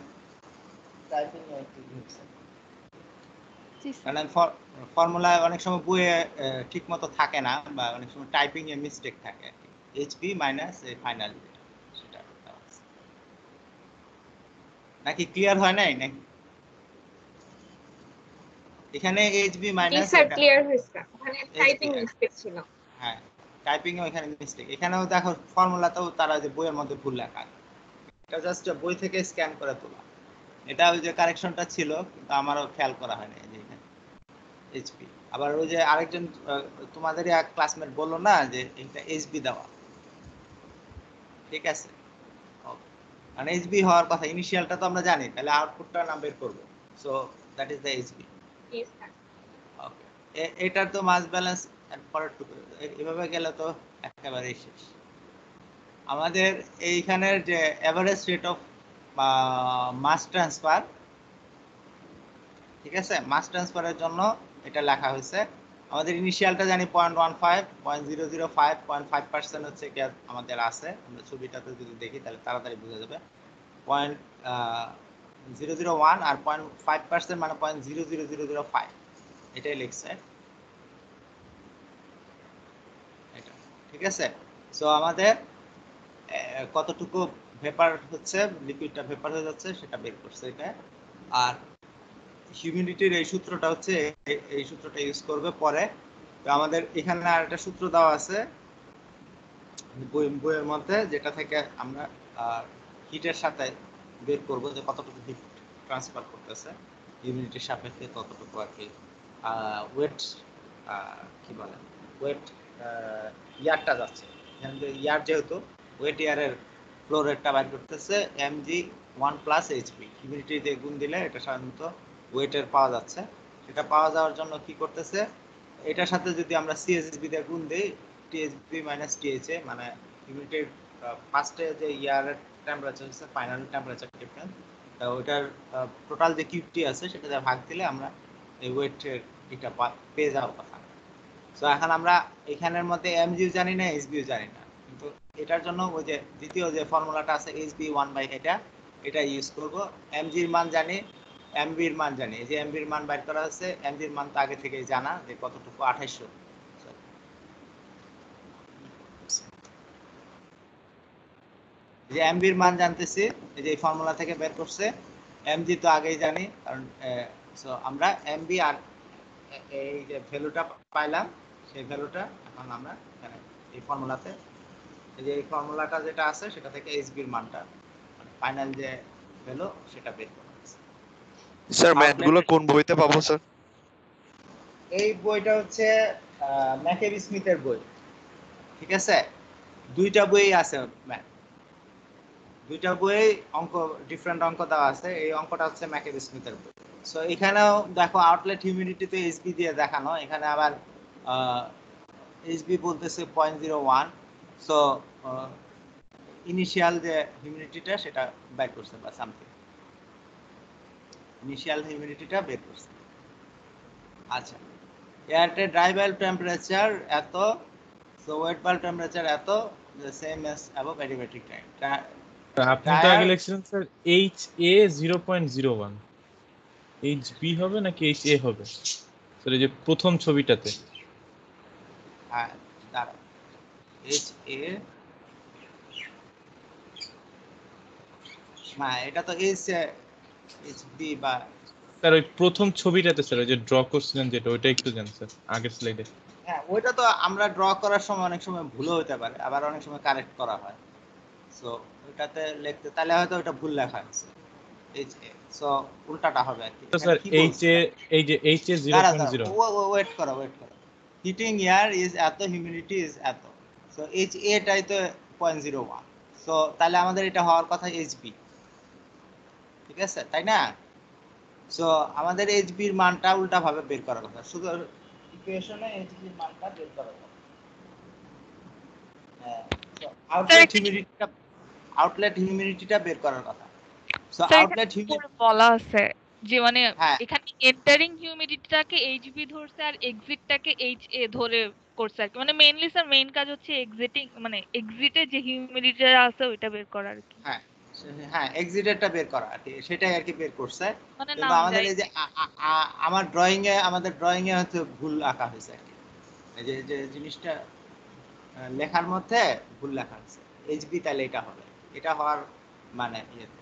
[SPEAKER 1] কারণ ফর্মুলা অনেক সময় বইয়ে ঠিক মতো থাকে না বা অনেক সময় টাইপিং এ মিস্টেক থাকে। এইচবি মাইনাস এই ফাইনাল সেটা দেওয়া আছে। নাকি ক্লিয়ার হয় নাই নাকি? এখানে এইচবি মাইনাস
[SPEAKER 5] স্যার ক্লিয়ার হয়েছে। ওখানে টাইপিং মিস্টেক ছিল।
[SPEAKER 1] হ্যাঁ টাইপিং এ ওখানে মিস্টেক এখানেও দেখো ফর্মুলাতেও তারা যে বইয়ের মধ্যে ভুল লেখা। এটা জাস্ট বই থেকে স্ক্যান করে তোলা। এটা ওই যে কারেকশনটা ছিল কিন্তু আমারও খেয়াল করা হয়নি এই যে এখানে এইচপি আবার ওই যে আরেকজন তোমাদেরই এক ক্লাসমেট বলল না যে এটা এইচবি দেওয়া। ঠিক আছে. মানে এইচবি হওয়ার কথা ইনিশিয়ালটা তো আমরা জানি তাহলে আউটপুটটা নাম বের করব so that is the H B okay এটার তো মাস ব্যালেন্স এভাবে গেলে তো একেবারেই শেষ। আমাদের এইখানের যে average rate of mass transfer ঠিক আছে? মাস ট্রান্সফারের জন্য এটা লেখা হয়েছে আমাদের ইনিশিয়ালটা জানি point one five point zero zero five point five percent হচ্ছে কি আমাদের আছে। আমরা ছবিটাতে যদি দেখি তাহলে তাড়াতাড়ি বোঝা যাবে। পয়েন্ট জিরো জিরো ওয়ান আর পয়েন্ট ফাইভ পার্সেন্ট মানে point zero zero zero zero five এটাই লিখছে। এটা, ঠিক আছে? সো আমাদের কতটুকু ভেপার হচ্ছে লিকুইডটা ভেপার হয়ে যাচ্ছে, সেটা বের করছে এটা আর হিউমিডিটির এই সূত্রটা হচ্ছে, এই- সূত্রটা ইউজ করবে পরে। তো আমাদের এখানে আর একটা সূত্র দেওয়া আছে বই বইয়ের মধ্যে, যেটা থেকে আমরা হিটের সাথে বের করব যে কতটুকু হিট ট্রান্সফার করতেছে। হিউমিডিটির সাপেক্ষে কতটুকু আর কি। ওয়েট কি বলে? ওয়েট ইয়ারটা যাচ্ছে। ইয়ার যেহেতু ওয়েট ইয়ারের ফ্লো রেটটা বাইর করতেছে M G one plus H P humidity দিয়ে গুণ দিলে এটা সাধারণত ওয়েটের পাওয়া যাচ্ছে। সেটা পাওয়া যাওয়ার জন্য কি করতেছে, এটার সাথে যদি আমরা সিএসবি দিয়ে গুণ দিই টিএসবি মাইনাস টিএইচএ মানে হিউমিডিটির ফার্স্টে যে ইয়ারের টেম্পারেচার হচ্ছে ফাইনাল টেম্পারেচার ডিফারেন্স ওইটার টোটাল যে কিউটি আছে সেটা দিয়ে ভাগ দিলে আমরা এই ওয়েটের এটা পেয়ে যাওয়ার কথা। তো এখন আমরা এখানের মধ্যে এমজিও জানি না এইচবিও জানি না। কিন্তু এটার জন্য ওই যে দ্বিতীয় যে ফর্মুলাটা আছে এইচবি ওয়ান বাই এটা এটা ইউজ করব। এমজির মান জানি এমবির মান জানি। এই যে এমবির মান বাইর করা হচ্ছে এমবির মান তো আগে থেকেই জানা যে কতটুকু আঠাইশশো। যে এমবির মান জানতেছি যে এই ফর্মুলা থেকে বের করছে। এমজি তো আগেই জানি, কারণ সো আমরা এমবি আর এই যে ভ্যালুটা পাইলাম, সেই ভ্যালুটা এখন আমরা এই ফর্মুলাতে যে এই ফর্মুলাটা যেটা আছে, সেটা থেকে এইচবির মানটা মানে ফাইনাল যে ভ্যালু সেটা বের করা হয়েছে
[SPEAKER 8] স্যার ম্যাথগুলো কোন বইতে পাবো স্যার
[SPEAKER 1] এই বইটা হচ্ছে ম্যাকেব স্মিথের বই। ঠিক আছে? দুইটা বই আছে ম্যাথ। দুইটা বই অঙ্ক ডিফারেন্ট অঙ্ক দেওয়া আছে। এই অঙ্কটা হচ্ছে ম্যাকেব স্মিথের বই। সো এখানেও দেখো আউটলেট হিউমিডিটিতে এইচবি দিয়ে দেখানো। এখানে আবার এইচবি বলতেছে point zero one so initial যে হিউমিডিটিটা সেটা বের করছে বা সামথিং ইনিশিয়াল হিউমিডিটিটা বের করছে। আচ্ছা এয়ারটে ড্রাই বাল্ব টেম্পারেচার এত সো ওয়েট বাল্ব টেম্পারেচার এত সেম এস অ্যাবভ অ্যাডিমেট্রিক টাইম
[SPEAKER 6] আপনি তো আগে লিখছিলেন sir H A zero point zero one H B হবে নাকি এইচ এ হবে? স্যার এই যে প্রথম ছবিটাতে।
[SPEAKER 1] হ্যাঁ দাঁড়া এইচ এ না এটা তো এইচ বি
[SPEAKER 6] স্যার ওই প্রথম ছবিটাতে স্যার ওই যে ড্র করছিলেন যেটা ওইটা একটু জান স্যার আগের স্লাইডে
[SPEAKER 1] হ্যাঁ ওইটা তো আমরা ড্র করার সময় অনেক সময় ভুলও হতে পারে আবার অনেক সময় কারেক্ট করা হয়। সো ওইটাতে লিখতে তাহলে হয়তো ওটা ভুল লেখা আছে সো উল্টাটা হবে আর কি।
[SPEAKER 6] স্যার
[SPEAKER 1] এখানে কি
[SPEAKER 6] এইচ
[SPEAKER 1] বলছে?
[SPEAKER 6] এ এই যে এইচ এ জিরো
[SPEAKER 1] দাঁড়া,
[SPEAKER 6] পয়েন্ট জিরো
[SPEAKER 1] দাঁড়া, ওয়েট করো ওয়েট করো। হিটিং এয়ার ইজ এত হিউমিডিটি ইজ এত সো এইচ এটাই তো পয়েন্ট জিরো ওয়ান সো তাহলে আমাদের এটা হওয়ার কথা এইচ বি ঠিক আছে? তাই না? সো আমাদের এইচ বির মানটা উল্টা ভাবে বের করার কথা। শুধু ইকুয়েশনে এইচ বির মানটা বের করার কথা। আউটলেট হিউমিডিটিটা আউটলেট হিউমিডিটিটা বের করার কথা। সো আউটলেট হিউমিডিটি
[SPEAKER 7] বলা আছে। যে মানে
[SPEAKER 1] হ্যাঁ।
[SPEAKER 7] এখানে এন্টারিং হিউমিডিটিটাকে এইচবি ধরছে আর এক্সিটটাকে এইচ এ ধরে করছে আর কি। মানে মেইনলি স্যার মেইন কাজ হচ্ছে এক্সিটিং মানে এক্সিটে যে হিউমিডিটিটা আছে ওইটা বের করা আর কি।
[SPEAKER 1] হ্যাঁ। এক্সিটেরটা বের করা সেটাই আর কি বের করছে।
[SPEAKER 7] মানে
[SPEAKER 1] আমাদের এই যে আমার ড্রয়িং এ আমাদের ড্রয়িং এ হচ্ছে ভুল আঁকা হয়েছে আর কি যে যে জিনিসটা লেখার মধ্যে ভুল লেখা হয়েছে। এইচবি তাহলে এটা হবে। এটা হওয়ার মানে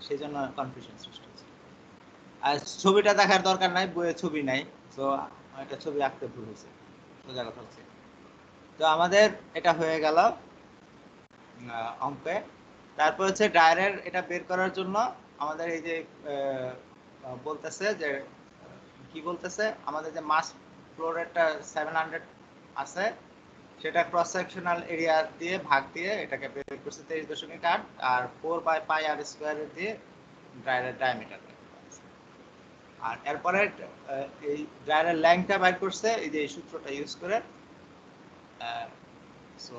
[SPEAKER 1] সেই জন্য কনফিউশন সৃষ্টি হচ্ছে আর ছবিটা দেখার দরকার নাই বইয়ে ছবি নাই। তো একটা ছবি আঁকতে ভুল হয়েছে। সোজা কথা হচ্ছে। তো আমাদের এটা হয়ে গেল অঙ্কে। তারপর হচ্ছে ডায়ারের এটা বের করার জন্য আমাদের এই যে বলতেছে যে, কি বলতেছে? আমাদের যে মাস ফ্লোরেটটা সেভেন হান্ড্রেড আছে, সেটা ক্রস সেকশনাল এরিয়া দিয়ে ভাগ দিয়ে এটাকে বের করছে তেইশ দশমিক আট আর four by pi R square দিয়ে ড্রায়ারের ডায়ামিটার আর এরপরে এই ড্রায়ারের ল্যাংটা বাইর করছে, এই যে এই সূত্রটা ইউজ করে সো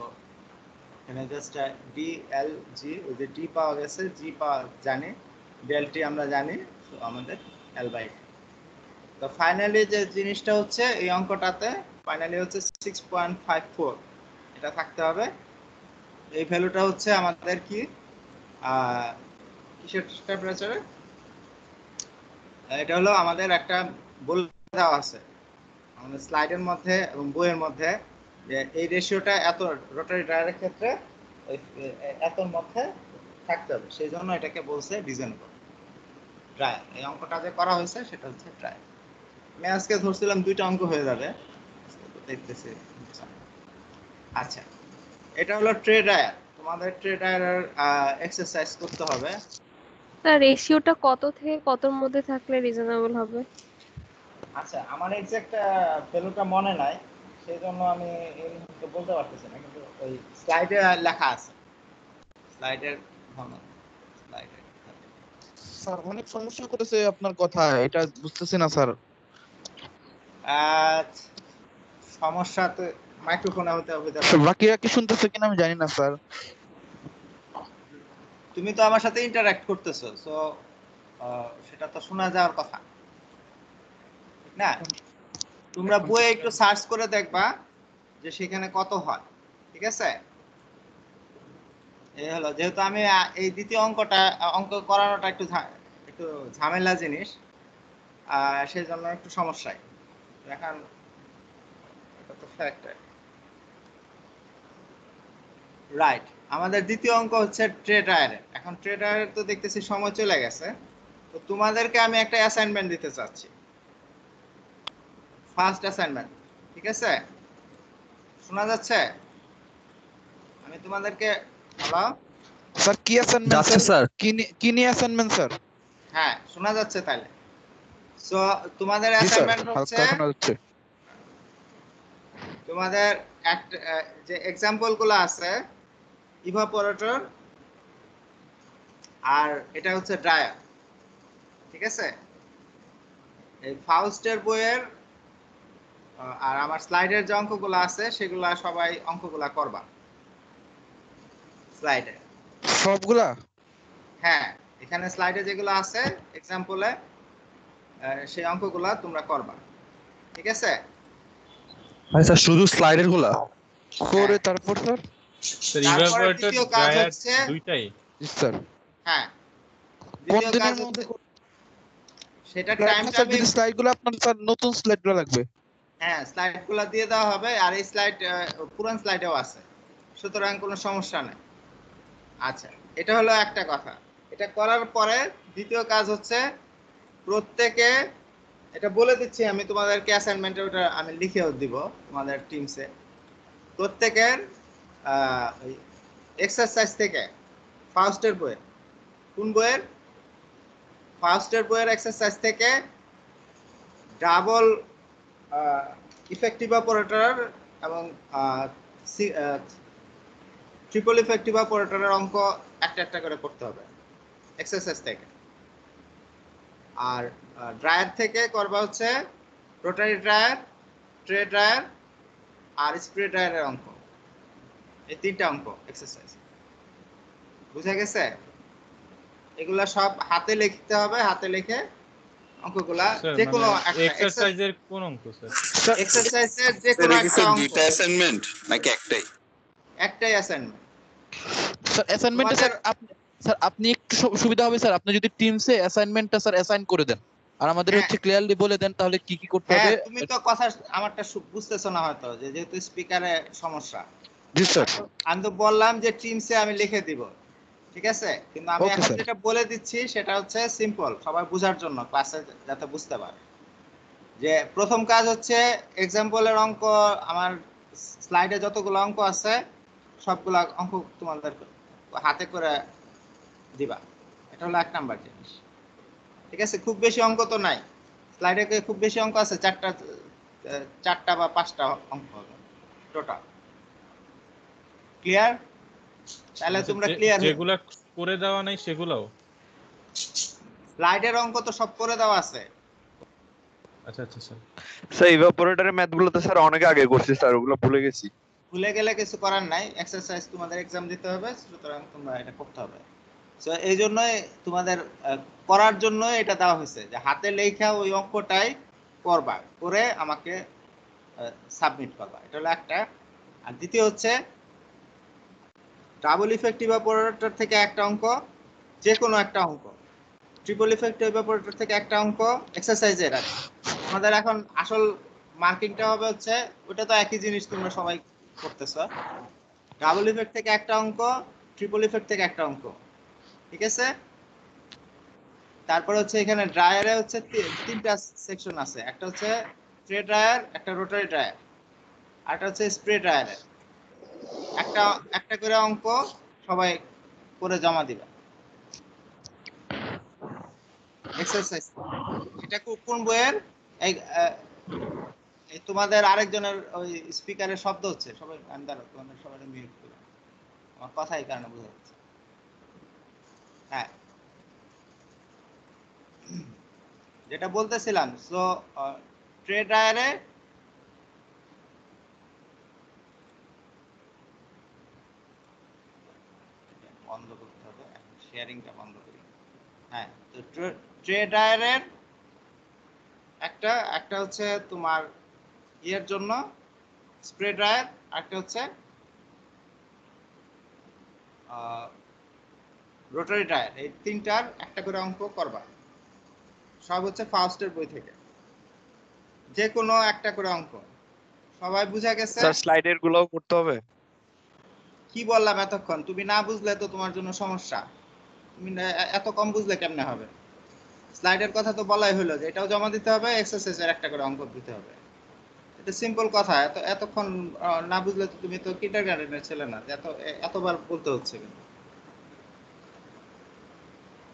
[SPEAKER 1] এখানে জাস্ট ডি এল জি ওই যে ডি পাওয়া গেছে জি পাওয়া জানি ডেল টি আমরা জানি আমাদের এল বাই তো ফাইনালি যে জিনিসটা হচ্ছে, এই অঙ্কটাতে ফাইনালি হচ্ছে সিক্স পয়েন্ট ফাইভ ফোর এটা থাকতে হবে। এই ভ্যালুটা হচ্ছে আমাদের কি কিসের টেম্পারেচারে এটা হলো আমাদের একটা বলে দেওয়া আছে, আমাদের স্লাইডের মধ্যে এবং বইয়ের মধ্যে। এই রেশিওটা এত রোটারি ড্রায়ারের ক্ষেত্রে এতর মধ্যে থাকতে হবে। সেই জন্য এটাকে বলছে রিজনেবল ড্রায়ার এই অঙ্কটা যে করা হয়েছে সেটা হচ্ছে ড্রায়ার আমি আজকে ধরছিলাম দুইটা অঙ্ক হয়ে যাবে। দেখতেছি। আচ্ছা। এটা হলো ট্রে ড্রায়ার তোমাদের ট্রে ড্রায়ারের এক্সারসাইজ করতে হবে।
[SPEAKER 9] স্যার রেশিওটা কত থেকে কতর মধ্যে থাকলে রিজনেবল হবে?
[SPEAKER 1] আচ্ছা আমার এক্সাক্ট ভ্যালুটা মনে নাই। সেই জন্য আমি এই মুহূর্তে বলতে পারতেছি না কিন্তু ওই স্লাইডে লেখা আছে। স্লাইডের ঘন স্লাইডের
[SPEAKER 3] স্যার অনেক সমস্যা করেছে আপনার কথা এটা বুঝতেছি না স্যার।
[SPEAKER 1] আহ, সমস্যা তো মাইক্রোফোনে হতে পারে।
[SPEAKER 3] বাকিরা কি শুনতেছে কিনা আমি জানি না স্যার।
[SPEAKER 1] তুমি তো আমার সাথে ইন্টারঅ্যাক্ট করতেছো সো সেটা তো শোনা যাওয়ার কথা। না? তোমরা বইয়ে একটু সার্চ করে দেখবা যে সেখানে কত হয় ঠিক আছে? এই হলো যেহেতু আমি এই দ্বিতীয় অঙ্কটা অঙ্ক করানোটা একটু একটু ঝামেলা জিনিস সেই জন্য একটু সমস্যায়। এখন এটা তো ফ্যাক্ট রাইট আমাদের দ্বিতীয় অঙ্ক হচ্ছে ট্রেটায়ারের এখন ট্রে তো দেখতেছি সময় চলে গেছে। তো তোমাদেরকে আমি একটা অ্যাসাইনমেন্ট দিতে চাচ্ছি। ফার্স্ট অ্যাসাইনমেন্ট ঠিক আছে? শোনা যাচ্ছে? আমি তোমাদেরকে হ্যালো
[SPEAKER 3] স্যার কি অ্যাসাইনমেন্ট স্যার? কি নি- কি নিয়ে অ্যাসাইনমেন্ট স্যার?
[SPEAKER 1] হ্যাঁ শোনা যাচ্ছে তাহলে। সো তোমাদের অ্যাসাইনমেন্ট হচ্ছে
[SPEAKER 3] হালকা শোনা যাচ্ছে।
[SPEAKER 1] তোমাদের একটা যে এক্সাম্পলগুলো আছে ইভাপোরেটর আর এটা হচ্ছে ড্রায়ার ঠিক আছে? এই ফাউস্টের বইয়ের আর আমার স্লাইডের যে অঙ্কগুলো আছে সেগুলা সবাই অঙ্কগুলা করবা। স্লাইডে।
[SPEAKER 3] সবগুলা?
[SPEAKER 1] হ্যাঁ এখানে স্লাইডে যেগুলো আছে এক্সাম্পলে সেই অঙ্কগুলা তোমরা করবা। ঠিক আছে?
[SPEAKER 3] স্যার শুধু স্লাইডেরগুলা করে তারপর স্যার?
[SPEAKER 1] দ্বিতীয় কাজ হচ্ছে
[SPEAKER 6] দুইটাই।
[SPEAKER 3] স্যার।
[SPEAKER 1] হ্যাঁ।
[SPEAKER 3] কোন
[SPEAKER 1] দ্বিতীয়
[SPEAKER 3] দিনের
[SPEAKER 1] কাজ
[SPEAKER 3] মধ্যে
[SPEAKER 1] সেটা
[SPEAKER 3] স্যার
[SPEAKER 1] টাইমটা
[SPEAKER 3] যদি আপনার স্যার নতুন স্লাইডগুলো লাগবে।
[SPEAKER 1] হ্যাঁ স্লাইডগুলো দিয়ে দেওয়া হবে আর এই স্লাইড পুরান স্লাইডেও আছে। সুতরাং কোনো সমস্যা নেই। আচ্ছা এটা হলো একটা কথা। এটা করার পরে দ্বিতীয় কাজ হচ্ছে প্রত্যেকে, এটা বলে দিচ্ছি আমি তোমাদেরকে অ্যাসাইনমেন্টে ওটা আমি লিখেও দিব তোমাদের টিমসে প্রত্যেকের এক্সারসাইজ থেকে ফার্স্টের বইয়ের কোন বইয়ের? ফার্স্টের বইয়ের এক্সারসাইজ থেকে ডাবল ইফেক্টিভ অপারেটর এবং ট্রিপল ইফেক্টিভ অপারেটরের অঙ্ক একটা একটা করে করতে হবে এক্সারসাইজ থেকে। আর ড্রায়ার থেকে করবা হচ্ছে রোটারি ড্রায়ার ট্রে ড্রায়ার আর স্প্রে ড্রায়ারের অঙ্ক। এই তিনটা অঙ্ক এক্সারসাইজ বুঝা গেছে? এগুলা সব হাতে লিখতে হবে, হাতে লিখে অঙ্কগুলা যে কোনো
[SPEAKER 6] মানে এক্সারসাইজের কোন অঙ্ক স্যার?
[SPEAKER 1] এক্সারসাইজের যে কোনো একটা অঙ্ক।
[SPEAKER 8] অ্যাসাইনমেন্ট নাকি একটাই?
[SPEAKER 1] একটাই অ্যাসাইনমেন্ট
[SPEAKER 3] স্যার অ্যাসাইনমেন্টে স্যার আপনি স্যার আপনি একটু সুবিধা হবে স্যার আপনি যদি টিমসে অ্যাসাইনমেন্টটা স্যার অ্যাসাইন করে দেন আর আমাদের
[SPEAKER 1] হ্যাঁ।
[SPEAKER 3] হচ্ছে ক্লিয়ারলি বলে দেন তাহলে কি কি করতে
[SPEAKER 1] হ্যাঁ
[SPEAKER 3] হবে?
[SPEAKER 1] তুমি তো কথা আমারটা বুঝতেছো না হয়তো যে যেহেতু স্পিকারে সমস্যা।
[SPEAKER 3] জি স্যার
[SPEAKER 1] আমি তো বললাম যে টিমসে আমি লিখে দিব। ঠিক আছে? কিন্তু আমি এখন যেটা বলে দিচ্ছি সেটা হচ্ছে সিম্পল সবাই বোঝার জন্য ক্লাসে যাতে বুঝতে পারে। যে প্রথম কাজ হচ্ছে এক্সাম্পলের অঙ্ক আমার স্লাইডে যতগুলো অঙ্ক আছে সবগুলা অঙ্ক তোমাদের হাতে করে দিবা। এটা হলো এক নাম্বার জিনিস। ঠিক আছে? খুব বেশি অঙ্ক তো নাই। স্লাইডে খুব বেশি অঙ্ক আছে চারটা চারটা বা পাঁচটা অঙ্ক হবে টোটাল ক্লিয়ার তাহলে
[SPEAKER 6] আচ্ছা,
[SPEAKER 1] তোমরা ক্লিয়ার
[SPEAKER 6] যেগুলা করে দেওয়া নাই সেগুলাও?
[SPEAKER 1] স্লাইডের অঙ্ক তো সব করে দেওয়া আছে।
[SPEAKER 6] আচ্ছা আচ্ছা স্যার।
[SPEAKER 8] স্যার ইভাপোরেটরের ম্যাথগুলো তো স্যার অনেক আগে করছি স্যার ওগুলো ভুলে গেছি।
[SPEAKER 1] ভুলে গেলে কিছু করার নাই। এক্সারসাইজ তোমাদের এক্সাম দিতে হবে সুতরাং তোমরা এটা করতে হবে। সো এই জন্যই তোমাদের করার জন্য এটা দেওয়া হয়েছে যে হাতে লেখা ওই অঙ্কটাই করবা করে আমাকে সাবমিট করবা। এটা হলো একটা। আর দ্বিতীয় হচ্ছে ডাবল ইফেক্টিভ অপারেটর থেকে একটা অঙ্ক যে কোনো একটা অঙ্ক। ট্রিপল ইফেক্টিভ অপারেটর থেকে একটা অঙ্ক এক্সারসাইজের আছে আমাদের এখন আসল মার্কিংটা হবে হচ্ছে, ওটা তো একই জিনিস তোমরা সবাই করতেছো। ডাবল ইফেক্ট থেকে একটা অঙ্ক ট্রিপল ইফেক্ট থেকে একটা অঙ্ক। ঠিক আছে? তারপর হচ্ছে এখানে ড্রায়ারে হচ্ছে তিনটা সেকশন আছে। একটা হচ্ছে ট্রে ড্রায়ার একটা রোটারি ড্রায়ার আর একটা হচ্ছে স্প্রে ড্রায়ারের একটা একটা করে অঙ্ক সবাই করে জমা দিবে। এক্সারসাইজ এটা কোন বইয়ের? এই তোমাদের আরেকজনের ওই স্পিকারের শব্দ হচ্ছে। সবাই, আমি দাঁড়াও, তোমাদের সবাই মিউট করে। আমার কথা এই কারণে বোঝা যাচ্ছে। হ্যাঁ। যেটা বলতেছিলাম সো ট্রে ড্রায়ারে বন্ধ করতে হবে শেয়ারিংটা বন্ধ করি। হ্যাঁ তো ট্রে ড্রায়ারের একটা একটা হচ্ছে তোমার ইয়ের জন্য স্প্রে ড্রায়ার একটা হচ্ছে রোটারি টায়ার এই তিনটার একটা করে অঙ্ক করবা। সব হচ্ছে ফার্স্টের বই থেকে। যে কোনো একটা করে অঙ্ক। সবাই বুঝা গেছে?
[SPEAKER 8] স্যার স্লাইডের গুলোও করতে হবে।
[SPEAKER 1] কি বললাম এতক্ষণ? তুমি না বুঝলে তো তোমার জন্য সমস্যা। এত কম বুঝলে কেমনে হবে? স্লাইডের কথা তো বলাই হলো যে এটাও জমা দিতে হবে, এক্সারসাইজের একটা করে অঙ্ক দিতে হবে। এটা সিম্পল কথা, এত, এতক্ষণ না বুঝলে তো তুমি তো কিন্ডার গার্ডেনের ছেলে না এত এতবার বলতে হচ্ছে কিন্তু।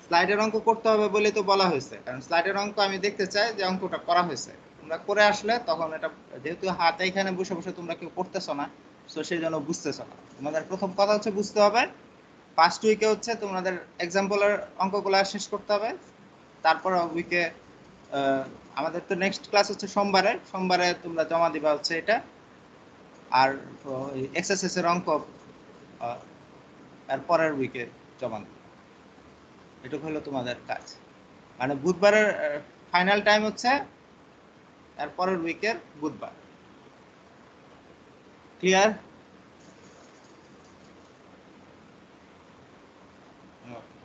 [SPEAKER 1] স্লাইডের অঙ্ক করতে হবে বলে তো বলা হয়েছে, কারণ স্লাইডের অঙ্ক আমি দেখতে চাই যে অঙ্কটা করা হয়েছে। তোমরা করে আসলে তখন এটা, যেহেতু হাতে এখানে বসে বসে তোমরা কেউ করতেছো না, তো সেই জন্য বুঝতেছো না। তোমাদের প্রথম কথা হচ্ছে বুঝতে হবে ফার্স্ট উইকে হচ্ছে তোমাদের এক্সাম্পলের অঙ্কগুলো শেষ করতে হবে। তারপর উইকে আমাদের তো নেক্সট ক্লাস হচ্ছে সোমবারে। সোমবারে তোমরা জমা দিবা হচ্ছে এটা। আর এক্সারসাইজের অঙ্ক আহ, এর পরের উইকে জমা দিবা। এটুকু হলো তোমাদের কাজ। মানে বুধবারের ফাইনাল টাইম হচ্ছে এর পরের উইকের বুধবার। ক্লিয়ার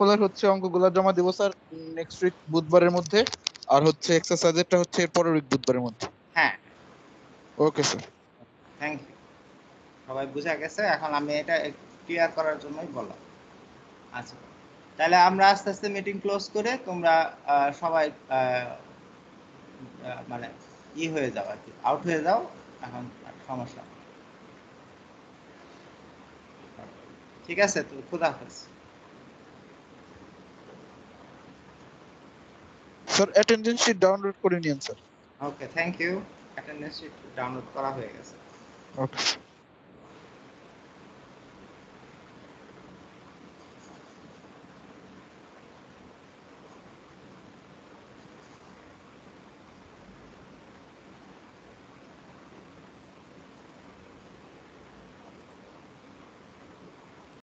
[SPEAKER 3] স্যার হচ্ছে অঙ্কগুলো জমা দেবো স্যার নেক্সট উইক বুধবারের মধ্যে। আর হচ্ছে এক্সারসাইজেরটা হচ্ছে এর পরের উইক বুধবারের মধ্যে।
[SPEAKER 1] হ্যাঁ।
[SPEAKER 3] ওকে স্যার
[SPEAKER 1] থ্যাংক ইউ সবাই বুঝা গেছে? এখন আমি এটা ক্লিয়ার করার জন্যই বললাম। আচ্ছা। তাহলে আমরা আস্তে আস্তে মিটিং ক্লোজ করে তোমরা সবাই মানে ই হয়ে যাও আর কি। আউট হয়ে যাও। এখন সমস্যা ঠিক আছে তো? খুদা হাফেজ।
[SPEAKER 3] স্যার অ্যাটেন্ডেন্স শিট ডাউনলোড করে নিন sir
[SPEAKER 1] okay thank you attendance download করা হয়ে গেছে।
[SPEAKER 3] ওকে